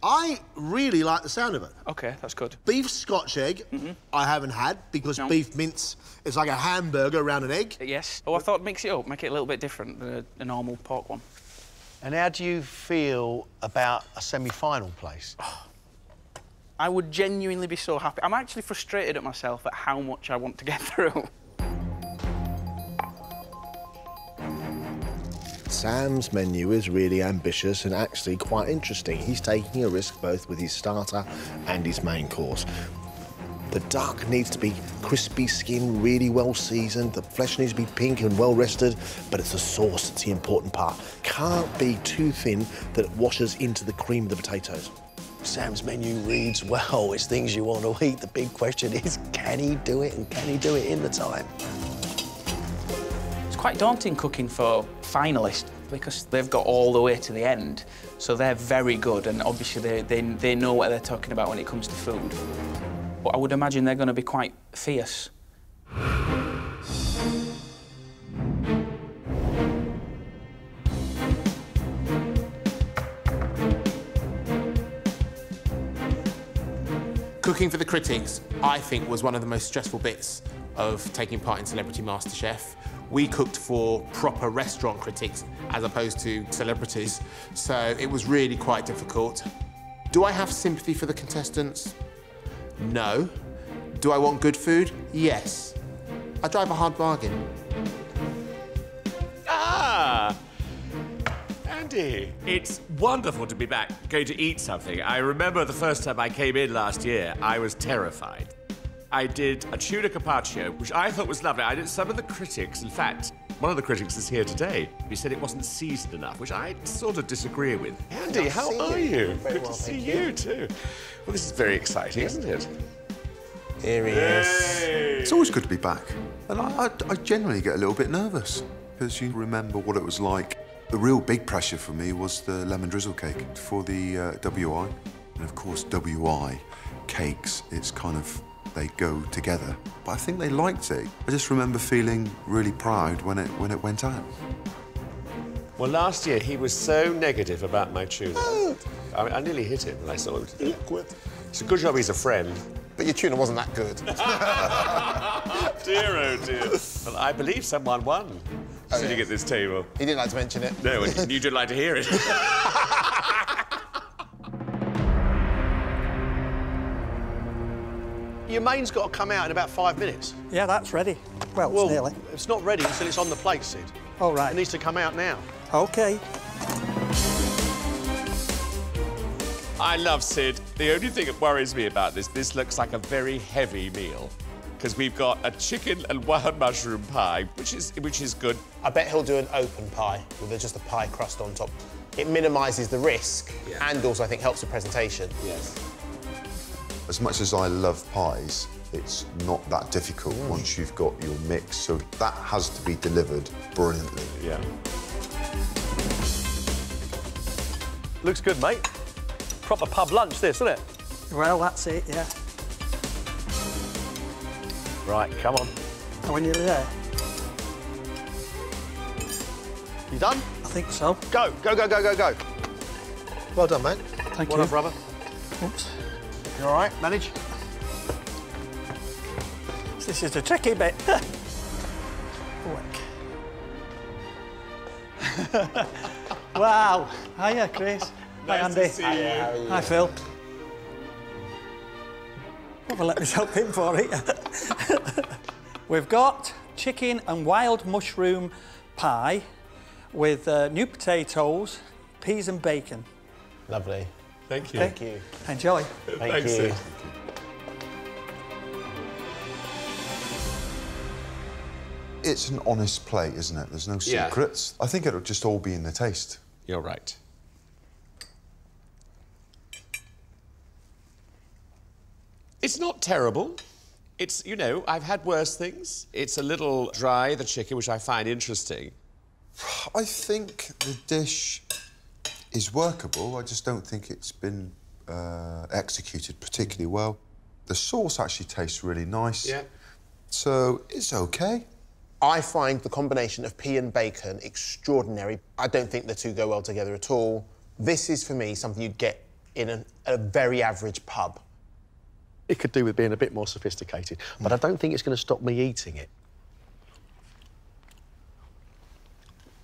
I really like the sound of it. Okay, that's good. Beef Scotch egg, I haven't had because beef mince is like a hamburger around an egg. Yes. Oh, I thought mix it up, make it a little bit different than a, a normal pork one. And how do you feel about a semi-final place? I would genuinely be so happy. I'm actually frustrated at myself at how much I want to get (laughs) through. Sam's menu is really ambitious and actually quite interesting. He's taking a risk both with his starter and his main course. The duck needs to be crispy skin, really well seasoned. The flesh needs to be pink and well rested, but it's the sauce that's the important part. Can't be too thin that it washes into the cream of the potatoes. Sam's menu reads well. It's things you want to eat. The big question is, can he do it and can he do it in the time? It's quite daunting cooking for finalists because they've got all the way to the end. So they're very good and obviously they, they, they know what they're talking about when it comes to food. But I would imagine they're going to be quite fierce. Cooking for the critics, I think, was one of the most stressful bits of taking part in Celebrity MasterChef. We cooked for proper restaurant critics as opposed to celebrities, so it was really quite difficult. Do I have sympathy for the contestants? No. Do I want good food? Yes. I drive a hard bargain. Andy, it's wonderful to be back, going to eat something. I remember the first time I came in last year, I was terrified. I did a tuna carpaccio, which I thought was lovely. I did some of the critics, in fact, one of the critics is here today. He said it wasn't seasoned enough, which I sort of disagree with. Andy, Nice how are you. you? Good well, to see you. you. too. Well, this is very exciting, isn't it? Here he is. It's always good to be back. And I, I, I generally get a little bit nervous because you remember what it was like. The real big pressure for me was the lemon drizzle cake for the uh, WI. And of course, WI cakes, it's kind of, they go together. But I think they liked it. I just remember feeling really proud when it, when it went out. Well, last year he was so negative about my tuna. I, mean, I nearly hit him when I saw him. Liquid. It's a good job he's a friend. But your tuna wasn't that good. (laughs) dear, oh dear. Well, I believe someone won Oh, sitting yes. at this table. He didn't like to mention it. No, and you didn't like to hear it. (laughs) Your main's got to come out in about five minutes. Yeah, that's ready. Well, Well, it's nearly. it's not ready until it's on the plate, Syd. All right. It needs to come out now. OK. I love Syd. The only thing that worries me about this, this looks like a very heavy meal. Because we've got a chicken and wild mushroom pie, which is which is good. I bet he'll do an open pie with just a pie crust on top. It minimises the risk and also, I think, helps the presentation. Yes. As much as I love pies, it's not that difficult mm. once you've got your mix. So that has to be delivered brilliantly. Yeah. Looks good, mate. Proper pub lunch, this, isn't it? Well, that's it, yeah. Right, come on. Are we nearly there? You done? I think so. Go, go, go, go, go, go. Well done, mate. Thank well you. done, brother. Oops. You all right? Manage? This is the tricky bit. (laughs) Look. (laughs) wow. Hiya, Chris. Hi, Nice Andy. to see you. Hiya, how are you? Hi, Phil. Well, let myself in for it. (laughs) We've got chicken and wild mushroom pie with uh, new potatoes, peas and bacon. Lovely. Thank you. Thank you. Enjoy. Thank Thanks, you. Syd. It's an honest plate, isn't it? There's no secrets. Yeah. secrets. I think it'll just all be in the taste. You're right. It's not terrible. It's, you know, I've had worse things. It's a little dry, the chicken, which I find interesting. I think the dish is workable. I just don't think it's been uh, executed particularly well. The sauce actually tastes really nice. Yeah. So it's okay. I find the combination of pea and bacon extraordinary. I don't think the two go well together at all. This is, for me, something you'd get in an, a very average pub. It could do with being a bit more sophisticated, but I don't think it's going to stop me eating it.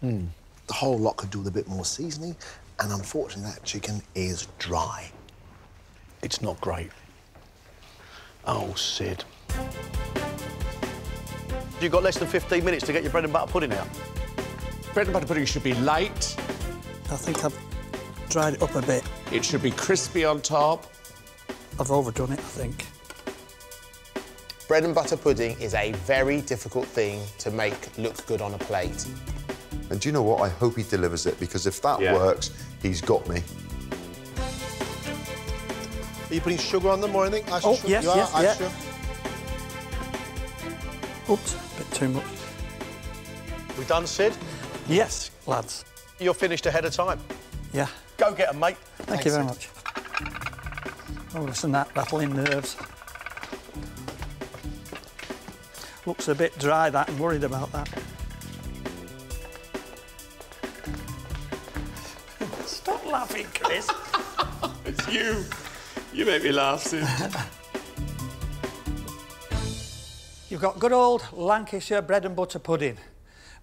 Mm. The whole lot could do with a bit more seasoning, and unfortunately, that chicken is dry. It's not great. Oh, Syd. You've got less than 15 minutes to get your bread and butter pudding out. Bread and butter pudding should be light. I think I've dried it up a bit. It should be crispy on top. I've overdone it, I think. Bread and butter pudding is a very difficult thing to make look good on a plate. And do you know what? I hope he delivers it because if that Yeah. works, he's got me. Are you putting sugar on them or anything? Ice Oh, sugar? yes, you are? yes, yeah. Oops, a bit too much. We done, Syd? Yes, lads. You're finished ahead of time. Yeah. Go get 'em, mate. Thank you very much. Oh, listen, that rattling nerves. Looks a bit dry, that. I'm worried about that. (laughs) Stop laughing, Chris. (laughs) It's you. You make me laugh, Syd. (laughs) You've got good old Lancashire bread and butter pudding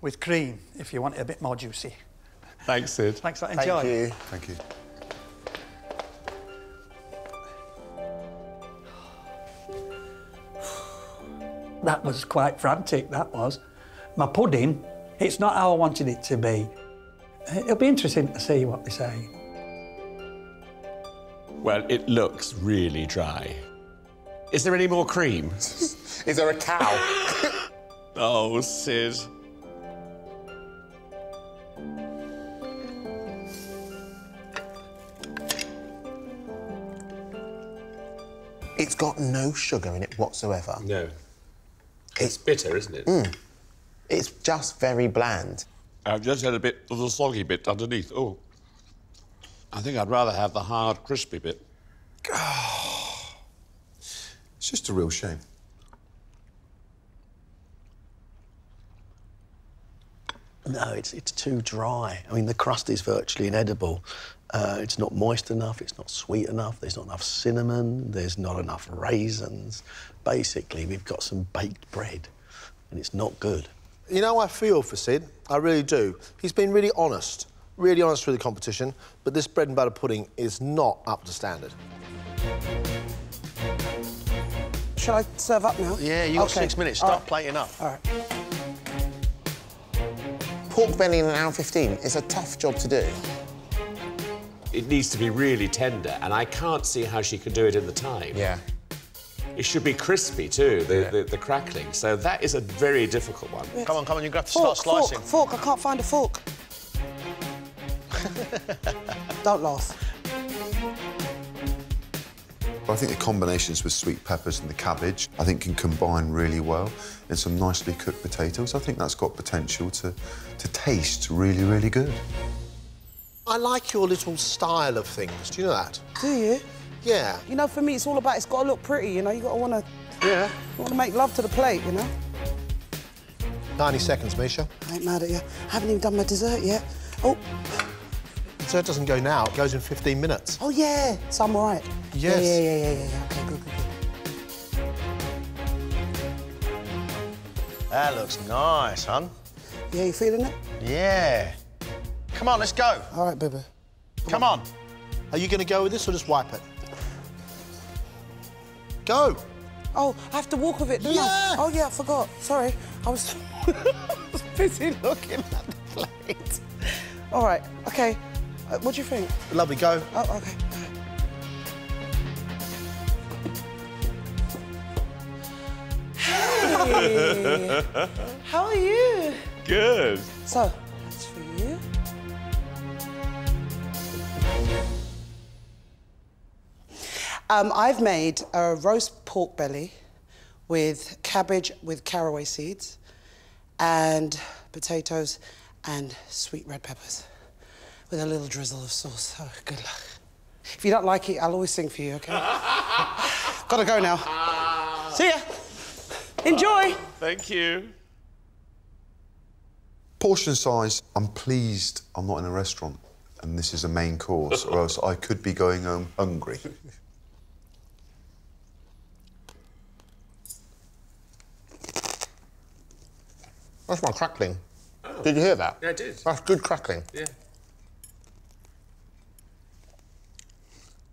with cream, if you want it a bit more juicy. Thanks, Syd. Thanks for that. Enjoy. Thank you. That was quite frantic, that was. My pudding, it's not how I wanted it to be. It'll be interesting to see what they say. Well, it looks really dry. Is there any more cream? (laughs) Is there a cow? (laughs) oh, Syd. It's got no sugar in it whatsoever. No. It's bitter, isn't it? Mm. It's just very bland. I've just had a bit of the soggy bit underneath. Oh. I think I'd rather have the hard, crispy bit. (sighs) It's just a real shame. No, it's, it's too dry. I mean, the crust is virtually inedible. Uh, it's not moist enough, it's not sweet enough, there's not enough cinnamon, there's not enough raisins. Basically, we've got some baked bread, and it's not good. You know, I feel for Syd. I really do. He's been really honest, really honest through the competition, but this bread and butter pudding is not up to standard. Shall I serve up now? Yeah, you got Okay. six minutes. Start right. plating up. All right. Pork belly in an hour 15 is a tough job to do. It needs to be really tender, and I can't see how she could do it in the time. Yeah. It should be crispy too, the, the, the crackling. So that is a very difficult one. Come on, come on, you have got to Fork, start slicing. fork, fork. I can't find a fork. (laughs) Don't laugh. I think the combinations with sweet peppers and the cabbage, I think can combine really well. And some nicely cooked potatoes, I think that's got potential to, to taste really, really good. I like your little style of things. Do you know that? Do you? Yeah. You know, for me, it's all about it's got to look pretty. You know, you got to want to. Yeah. Want to make love to the plate. You know. 90 seconds, Misha. I ain't mad at you. I haven't even done my dessert yet. Oh, Dessert doesn't go now, it goes in 15 minutes. oh yeah. So I'm all right. Yes. Yeah, yeah, yeah, yeah, yeah. Okay, good, good, good. That looks nice, hun. Yeah, you feeling it? Yeah. Come on, let's go. All right, baby. Come on. Are you going to go with this or just wipe it? Go. Oh, I have to walk with it, don't Yeah. I? Oh yeah, I forgot. Sorry, I was, I (laughs) was busy looking at the plate. All right. Okay. Uh, what do you think? Lovely, go. Oh, okay. Hey, how are you? Good. So, that's for you. Um, I've made a roast pork belly with cabbage with caraway seeds and potatoes and sweet red peppers with a little drizzle of sauce. Oh, good luck. If you don't like it, I'll always sing for you, okay? (laughs) Gotta go now. See ya. Enjoy. Thank you. Portion size, I'm pleased I'm not in a restaurant. and this is a main course, or else I could be going home hungry. That's my crackling. Oh. Did you hear that? Yeah, I did. That's good crackling. Yeah.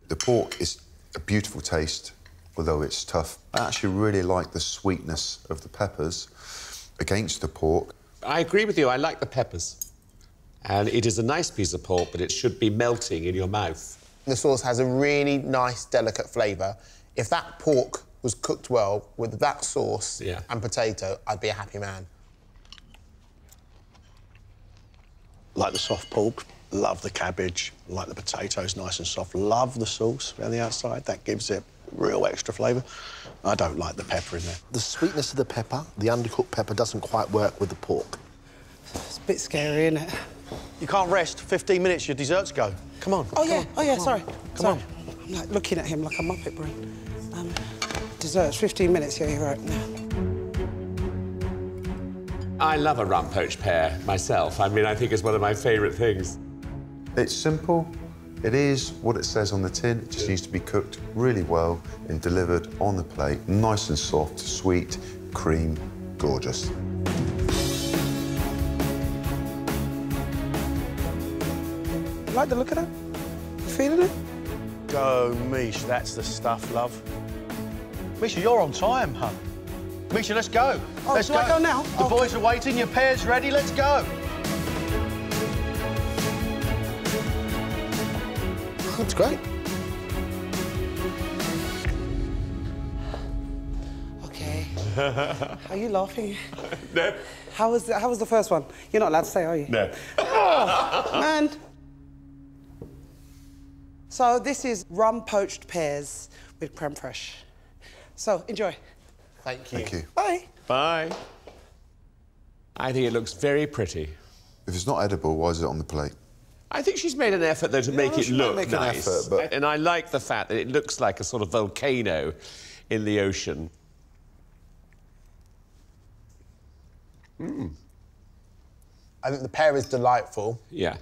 The pork is a beautiful taste, although it's tough. I actually really like the sweetness of the peppers against the pork. I agree with you. I like the peppers. And it is a nice piece of pork, but it should be melting in your mouth. The sauce has a really nice, delicate flavour. If that pork was cooked well with that sauce Yeah. and potato, I'd be a happy man. Like the soft pork, love the cabbage, like the potatoes nice and soft, love the sauce around the outside. That gives it real extra flavour. I don't like the pepper in there. The sweetness of the pepper, the undercooked pepper, doesn't quite work with the pork. It's a bit scary, isn't it? You can't rest. 15 minutes, your desserts go. Come on. Oh, come yeah. on, Oh, yeah, come sorry. On. Come sorry. on. I'm like looking at him like a Muppet brain. Um, desserts, 15 minutes. Yeah, you're right. I love a rum poached pear myself. I mean, I think it's one of my favourite things. It's simple. It is what it says on the tin. It just needs to be cooked really well and delivered on the plate, nice and soft, sweet, cream, gorgeous. You like the look of that? You feeling it? Go, Mish. That's the stuff, love. Misha, you're on time, hun. Misha, let's go. Oh, let's do I go now? The oh. boys are waiting. Your pair's ready. Let's go. Oh, That's great. Okay. (laughs) Are you laughing? No. How was the, how was the first one? You're not allowed to say, are you? No. Oh, (laughs) man. So this is rum poached pears with creme fraiche. So enjoy. Thank you. Thank you. Bye. Bye. I think it looks very pretty. If it's not edible, why is it on the plate? I think she's made an effort, though, to make it look make an nice. effort, but- And I like the fact that it looks like a sort of volcano in the ocean. Mm. I think the pear is delightful. Yeah.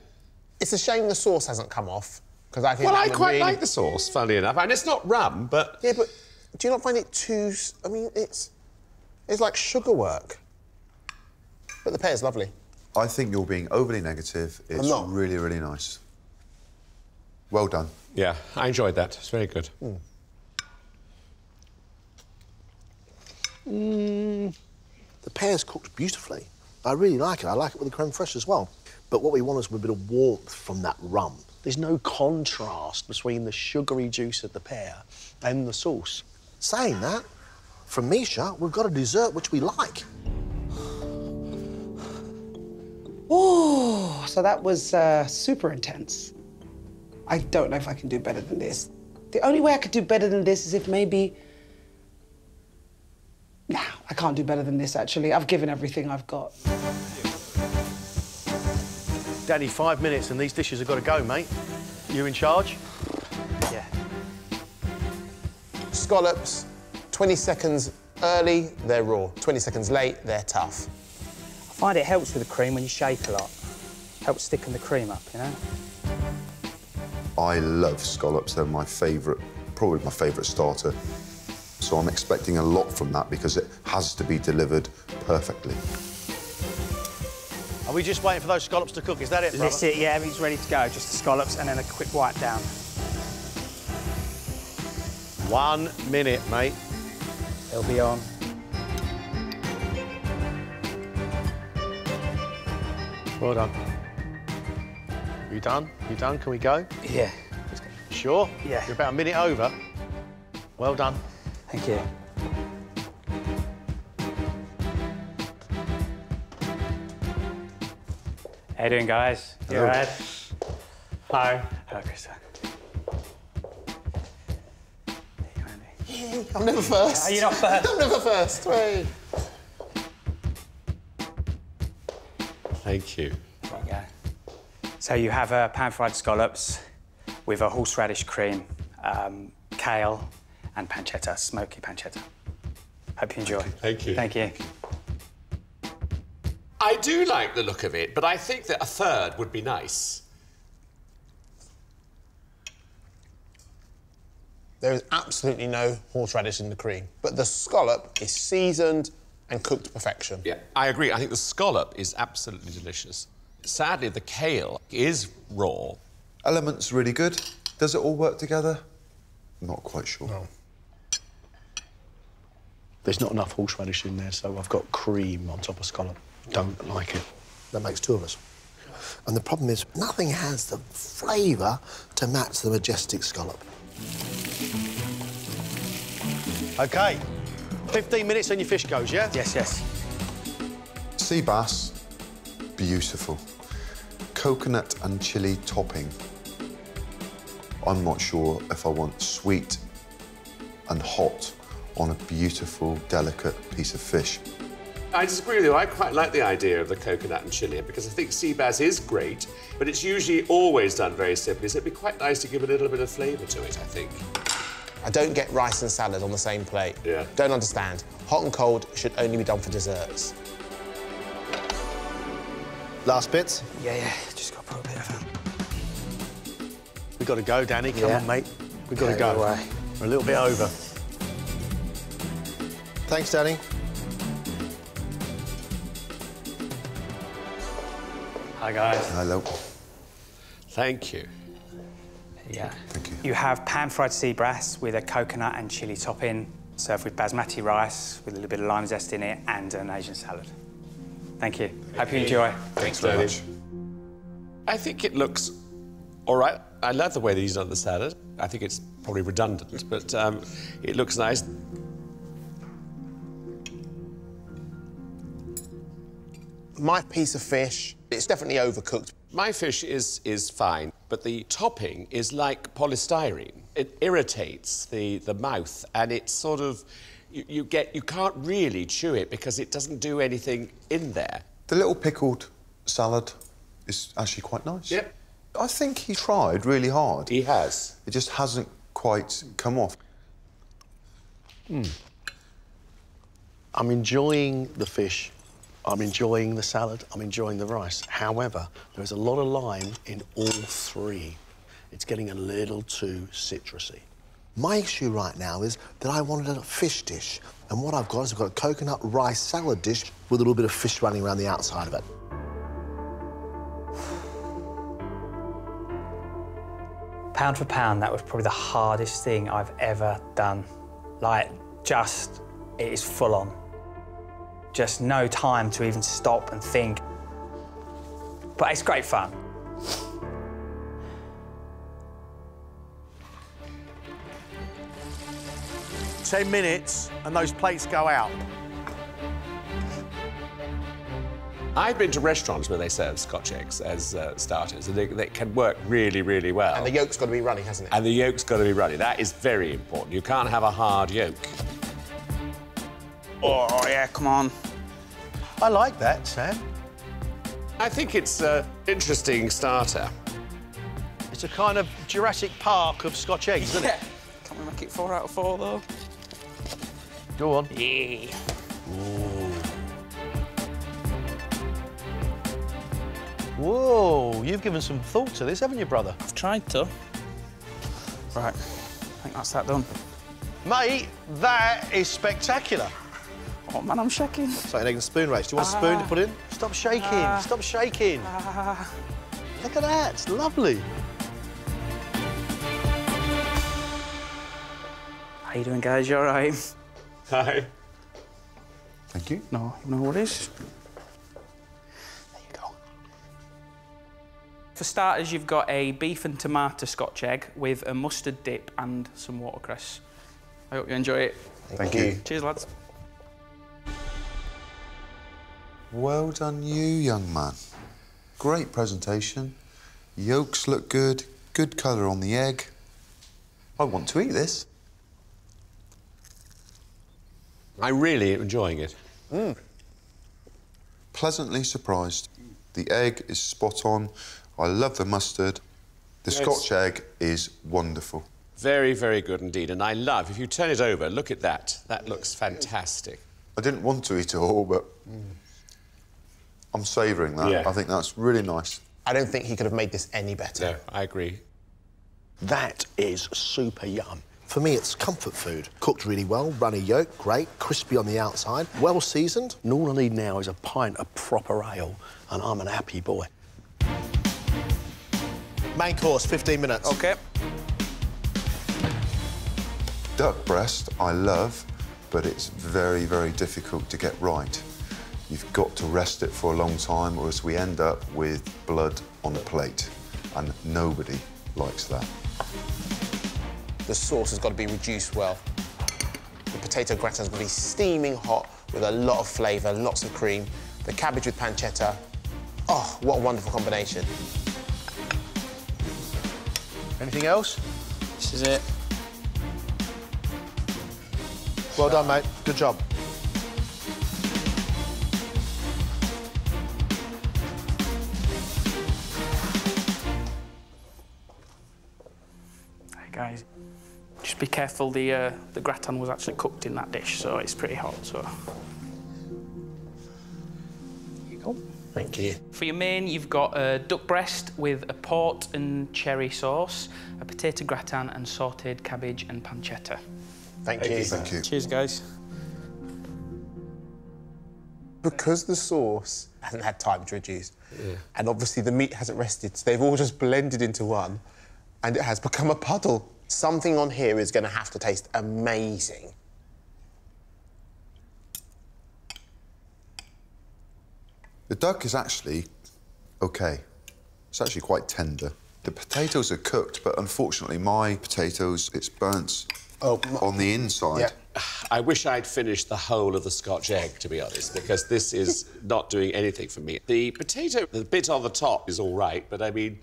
It's a shame the sauce hasn't come off because I think. Well, I would quite really- like the sauce, funnily enough. And it's not rum, but Yeah, but do you not find it too? I mean, it's it's like sugar work. But the pear's lovely. I think you're being overly negative. It's not. really, really nice. Well done. yeah, I enjoyed that. It's very good. Mm, the pear's cooked beautifully. I really like it. I like it with the creme fraiche as well. But what we want is a bit of warmth from that rum. There's no contrast between the sugary juice of the pear and the sauce. Saying that, from Misha, we've got a dessert which we like. Oh, so that was uh, super intense. I don't know if I can do better than this. The only way I could do better than this is if maybe. Nah, I can't do better than this, actually. I've given everything I've got. Danny, five minutes and these dishes have got to go, mate. You in charge? Scallops, 20 seconds early, they're raw. 20 seconds late, they're tough. I find it helps with the cream when you shake a lot. Helps thicken the cream up, you know? I love scallops. They're my favourite, probably my favourite starter. So I'm expecting a lot from that because it has to be delivered perfectly. Are we just waiting for those scallops to cook? Is that it, brother? That's it, yeah, everything's ready to go. Just the scallops and then a quick wipe down. One minute, mate. It'll be on. Well done. You done? You done? Can we go? Yeah. Sure? Yeah. You're about a minute over. Well done. Thank you. How you doing, guys? You all right? Hi. Hello, Krista. I'm never first. Are you not first? (laughs) I'm never first. Hey. Thank you. There you go. So you have uh, pan-fried scallops with a horseradish cream, um, kale, and pancetta, smoky pancetta. Hope you enjoy. Thank you. Thank you. I do like the look of it, but I think that a third would be nice. There is absolutely no horseradish in the cream, but the scallop is seasoned and cooked to perfection. Yeah, I agree. I think the scallop is absolutely delicious. Sadly, the kale is raw. Element's really good. Does it all work together? Not quite sure. No. There's not enough horseradish in there, so I've got cream on top of scallop. Don't like it. That makes two of us. And the problem is, nothing has the flavour to match the majestic scallop. OK. 15 minutes and your fish goes, yeah? Yes, yes. Sea bass, beautiful. Coconut and chilli topping. I'm not sure if I want sweet and hot on a beautiful, delicate piece of fish. I disagree with you. I quite like the idea of the coconut and chili because I think sea bass is great, but it's usually always done very simply, so it'd be quite nice to give a little bit of flavour to it, I think. I don't get rice and salad on the same plate. Yeah. Don't understand. Hot and cold should only be done for desserts. Last bits? Yeah, yeah, just got to put a bit of it. We've got to go, Danny. Come Yeah. on, mate. We've got to Okay, go. away. We're a little bit over. Thanks, Danny. Hi, guys. Hello. Thank you. Yeah. Thank you. You have pan-fried sea bass with a coconut and chili topping, served with basmati rice with a little bit of lime zest in it and an Asian salad. Thank you. Hope you enjoy. Thanks very much. I think it looks all right. I love the way that he's done the salad. I think it's probably redundant, but um, it looks nice. My piece of fish, it's definitely overcooked. My fish is, is fine, but the topping is like polystyrene. It irritates the, the mouth, and it's sort of you, you get you can't really chew it because it doesn't do anything in there. The little pickled salad is actually quite nice. Yep. I think he tried really hard. He has. It just hasn't quite come off. Hmm. I'm enjoying the fish. I'm enjoying the salad. I'm enjoying the rice. However, there's a lot of lime in all three. It's getting a little too citrusy. My issue right now is that I wanted a fish dish, and what I've got is I've got a coconut rice salad dish with a little bit of fish running around the outside of it. Pound for pound, that was probably the hardest thing I've ever done. Like, just, it is full on. Just no time to even stop and think. But it's great fun. Ten minutes and those plates go out. I've been to restaurants where they serve Scotch eggs as uh, starters, and they, they can work really, really well. And the yolk's got to be running, hasn't it? And the yolk's got to be runny. That is very important. You can't have a hard yolk. Oh, yeah, come on. I like that, Sam. I think it's an interesting starter. It's a kind of Jurassic Park of Scotch eggs, isn't it? Can we make it four out of four, though? Go on. Yeah. Ooh. Whoa, you've given some thought to this, haven't you, brother? I've tried to. Right, I think that's that done. Mate, that is spectacular. Oh, man, I'm shaking. It's like an egg and spoon race. Do you want a spoon to put in? Stop shaking, Ah. stop shaking. Look at that, it's lovely. How you doing, guys? You all right? Hi. Thank you. No, you know what it is? There you go. For starters, you've got a beef and tomato scotch egg with a mustard dip and some watercress. I hope you enjoy it. Thank you. Cheers, lads. Well done, you young man. Great presentation. Yolks look good. Good colour on the egg. I want to eat this. I'm really enjoying it. Mm. Pleasantly surprised. The egg is spot on. I love the mustard. The Yes. Scotch egg is wonderful. Very, very good indeed. And I love, if you turn it over, look at that. That looks fantastic. I didn't want to eat it all, but I'm savouring that. Yeah. I think that's really nice. I don't think he could have made this any better. No, I agree. That is super yum. For me, it's comfort food. Cooked really well, runny yolk, great, crispy on the outside, well seasoned. And all I need now is a pint of proper ale, and I'm an happy boy. Main course, 15 minutes. OK. Duck breast, I love, but it's very, very difficult to get right. You've got to rest it for a long time, or else we end up with blood on the plate, and nobody likes that. The sauce has got to be reduced well. The potato gratin's going to be steaming hot with a lot of flavour, lots of cream. The cabbage with pancetta. Oh, what a wonderful combination. Anything else? This is it. Well done, mate. Good job. Hey guys, just be careful. The uh, the gratin was actually cooked in that dish, so it's pretty hot. So. Here you go. Thank you. For your main, you've got a duck breast with a port and cherry sauce, a potato gratin, and sautéed cabbage and pancetta. Thank you. Thank you. Cheers, guys. Because the sauce hasn't had time to reduce, and obviously the meat hasn't rested, so they've all just blended into one, and it has become a puddle. Something on here is going to have to taste amazing. The duck is actually okay. It's actually quite tender. The potatoes are cooked, but unfortunately, my potatoes, it's burnt Oh, on the inside. Yeah. I wish I'd finished the whole of the Scotch egg, to be honest, because this is (laughs) not doing anything for me. The potato, the bit on the top is all right, but I mean,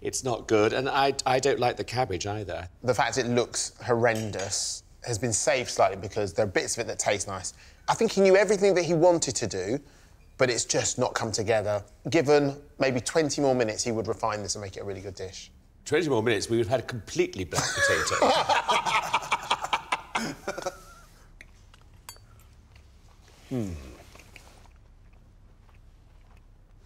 it's not good, and I, I don't like the cabbage either. The fact it looks horrendous has been saved slightly because there are bits of it that taste nice. I think he knew everything that he wanted to do, but it's just not come together. Given maybe 20 more minutes, he would refine this and make it a really good dish. 20 more minutes, we would have had a completely black potato. (laughs) Hmm.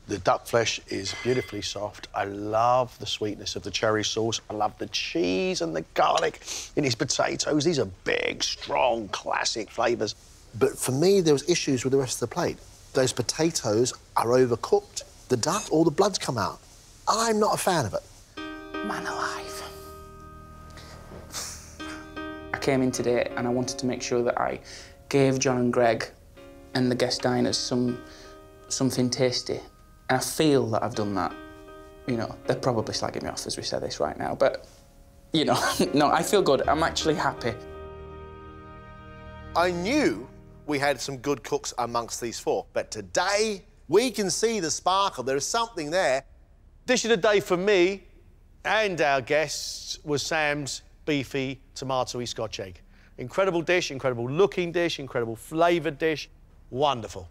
The duck flesh is beautifully soft. I love the sweetness of the cherry sauce. I love the cheese and the garlic in his potatoes. These are big, strong, classic flavours. But for me, there was issues with the rest of the plate. Those potatoes are overcooked. The duck, all the blood's come out. I'm not a fan of it. Man alive. Came in today and I wanted to make sure that I gave John and Greg and the guest diners some something tasty. And I feel that I've done that. You know, they're probably slagging me off as we say this right now, but you know, (laughs) no, I feel good. I'm actually happy. I knew we had some good cooks amongst these four, but today we can see the sparkle. There is something there. Dish of the day for me and our guests was Sam's beefy tomatoey Scotch egg. Incredible dish, incredible looking dish, incredible flavoured dish. Wonderful.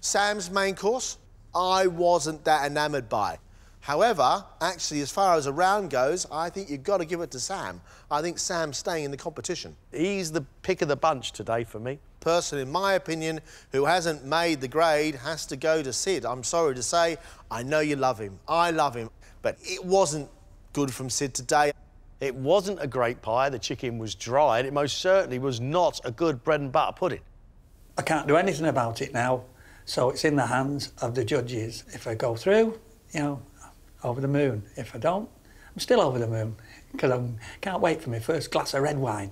Sam's main course, I wasn't that enamoured by. However, actually, as far as a round goes, I think you've got to give it to Sam. I think Sam's staying in the competition. He's the pick of the bunch today for me. Person, in my opinion, who hasn't made the grade has to go to Syd. I'm sorry to say, I know you love him. I love him. But it wasn't good from Syd today. It wasn't a great pie. The chicken was dry, and it most certainly was not a good bread and butter pudding. I can't do anything about it now, so it's in the hands of the judges. If I go through, you know, over the moon. If I don't, I'm still over the moon because I can't wait for my first glass of red wine.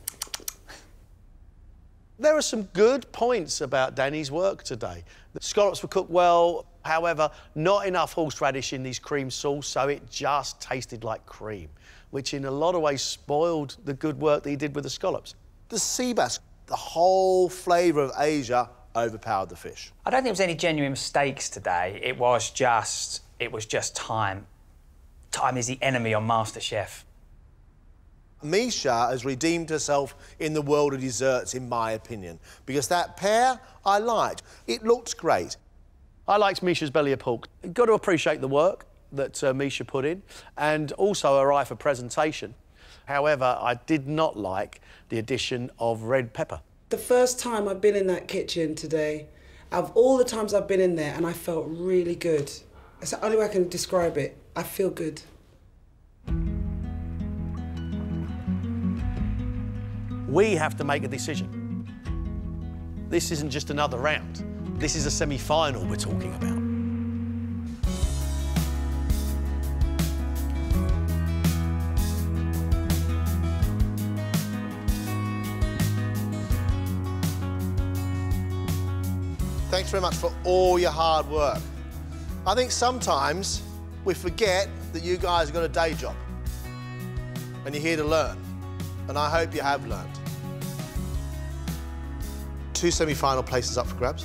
There are some good points about Danny's work today. The scallops were cooked well, however, not enough horseradish in these cream sauce, so it just tasted like cream, which in a lot of ways spoiled the good work that he did with the scallops. The sea bass, the whole flavour of Asia overpowered the fish. I don't think there was any genuine mistakes today. It was just, it was just time. Time is the enemy on MasterChef. Misha has redeemed herself in the world of desserts, in my opinion, because that pear I liked. It looked great. I liked Misha's belly of pork. You've got to appreciate the work that uh, Misha put in and also her eye for presentation. However, I did not like the addition of red pepper. The first time I've been in that kitchen today, of all the times I've been in there, and I felt really good. It's the only way I can describe it. I feel good. We have to make a decision. This isn't just another round. This is a semi-final we're talking about. Thanks very much for all your hard work. I think sometimes we forget that you guys have got a day job and you're here to learn. And I hope you have learned. Two semi-final places up for grabs,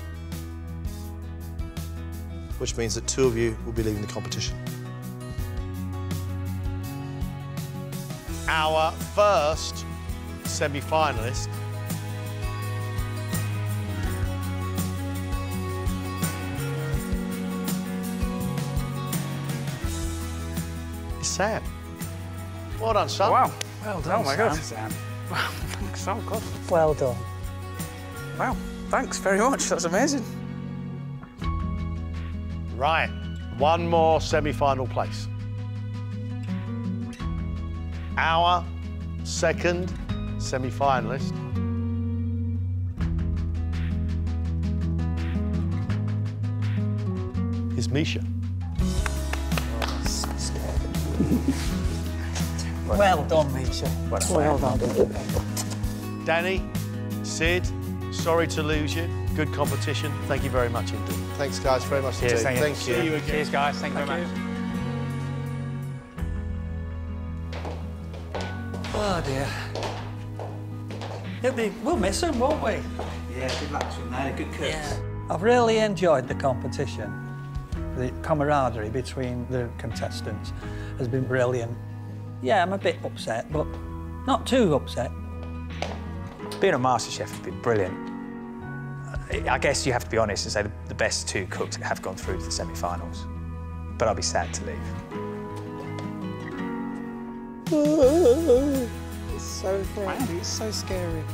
which means that two of you will be leaving the competition. Our first semi-finalist Sam. Well done, Sam. Wow. Well oh done, Oh my God. Sam. (laughs) Wow, thanks so good. Well done. Wow, thanks very much. That's amazing. Right, one more semi-final place. Our second semi-finalist is Misha. Well done, Misha. Well done. Danny, Syd, sorry to lose you. Good competition. Thank you very much indeed. Thanks, guys, very much Cheers, indeed. thank you. Thank you. See you again. Cheers, guys. Thank you very much. Oh dear. It'll be, we'll miss him, won't we? Yeah, good luck to him. They had a good course. I've really enjoyed the competition. The camaraderie between the contestants has been brilliant. Yeah, I'm a bit upset, but not too upset. Being a master chef has been brilliant. I guess you have to be honest and say the, the best two cooks have gone through to the semi-finals. But I'll be sad to leave. It's so frightening. It's so scary. (sighs)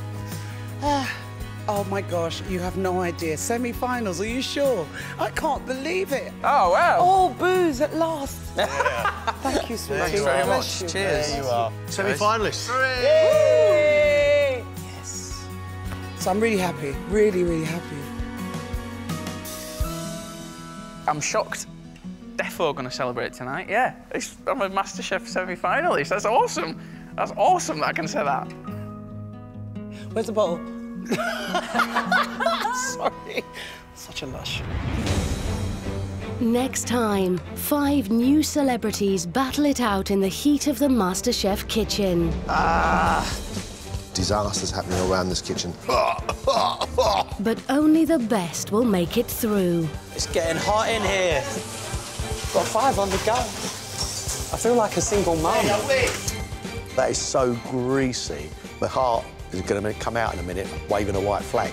Ah. Oh my gosh, you have no idea. Semi-finals, are you sure? I can't believe it. Oh, wow. All booze at last. (laughs) Thank you, sweetie. Thank you very much. you. Cheers. There you are. Semi-finalists. Yay! Yes. So I'm really happy. Really, really happy. I'm shocked. Defo going to celebrate tonight. Yeah, it's, I'm a MasterChef semi-finalist. That's awesome. That's awesome that I can say that. Where's the bottle? (laughs) Sorry. Such a lush. Next time, five new celebrities battle it out in the heat of the MasterChef kitchen. Ah. Disasters happening around this kitchen. (laughs) But only the best will make it through. It's getting hot in here. Got five on the go. I feel like a single mum. That is so greasy. My heart is going to come out in a minute waving a white flag.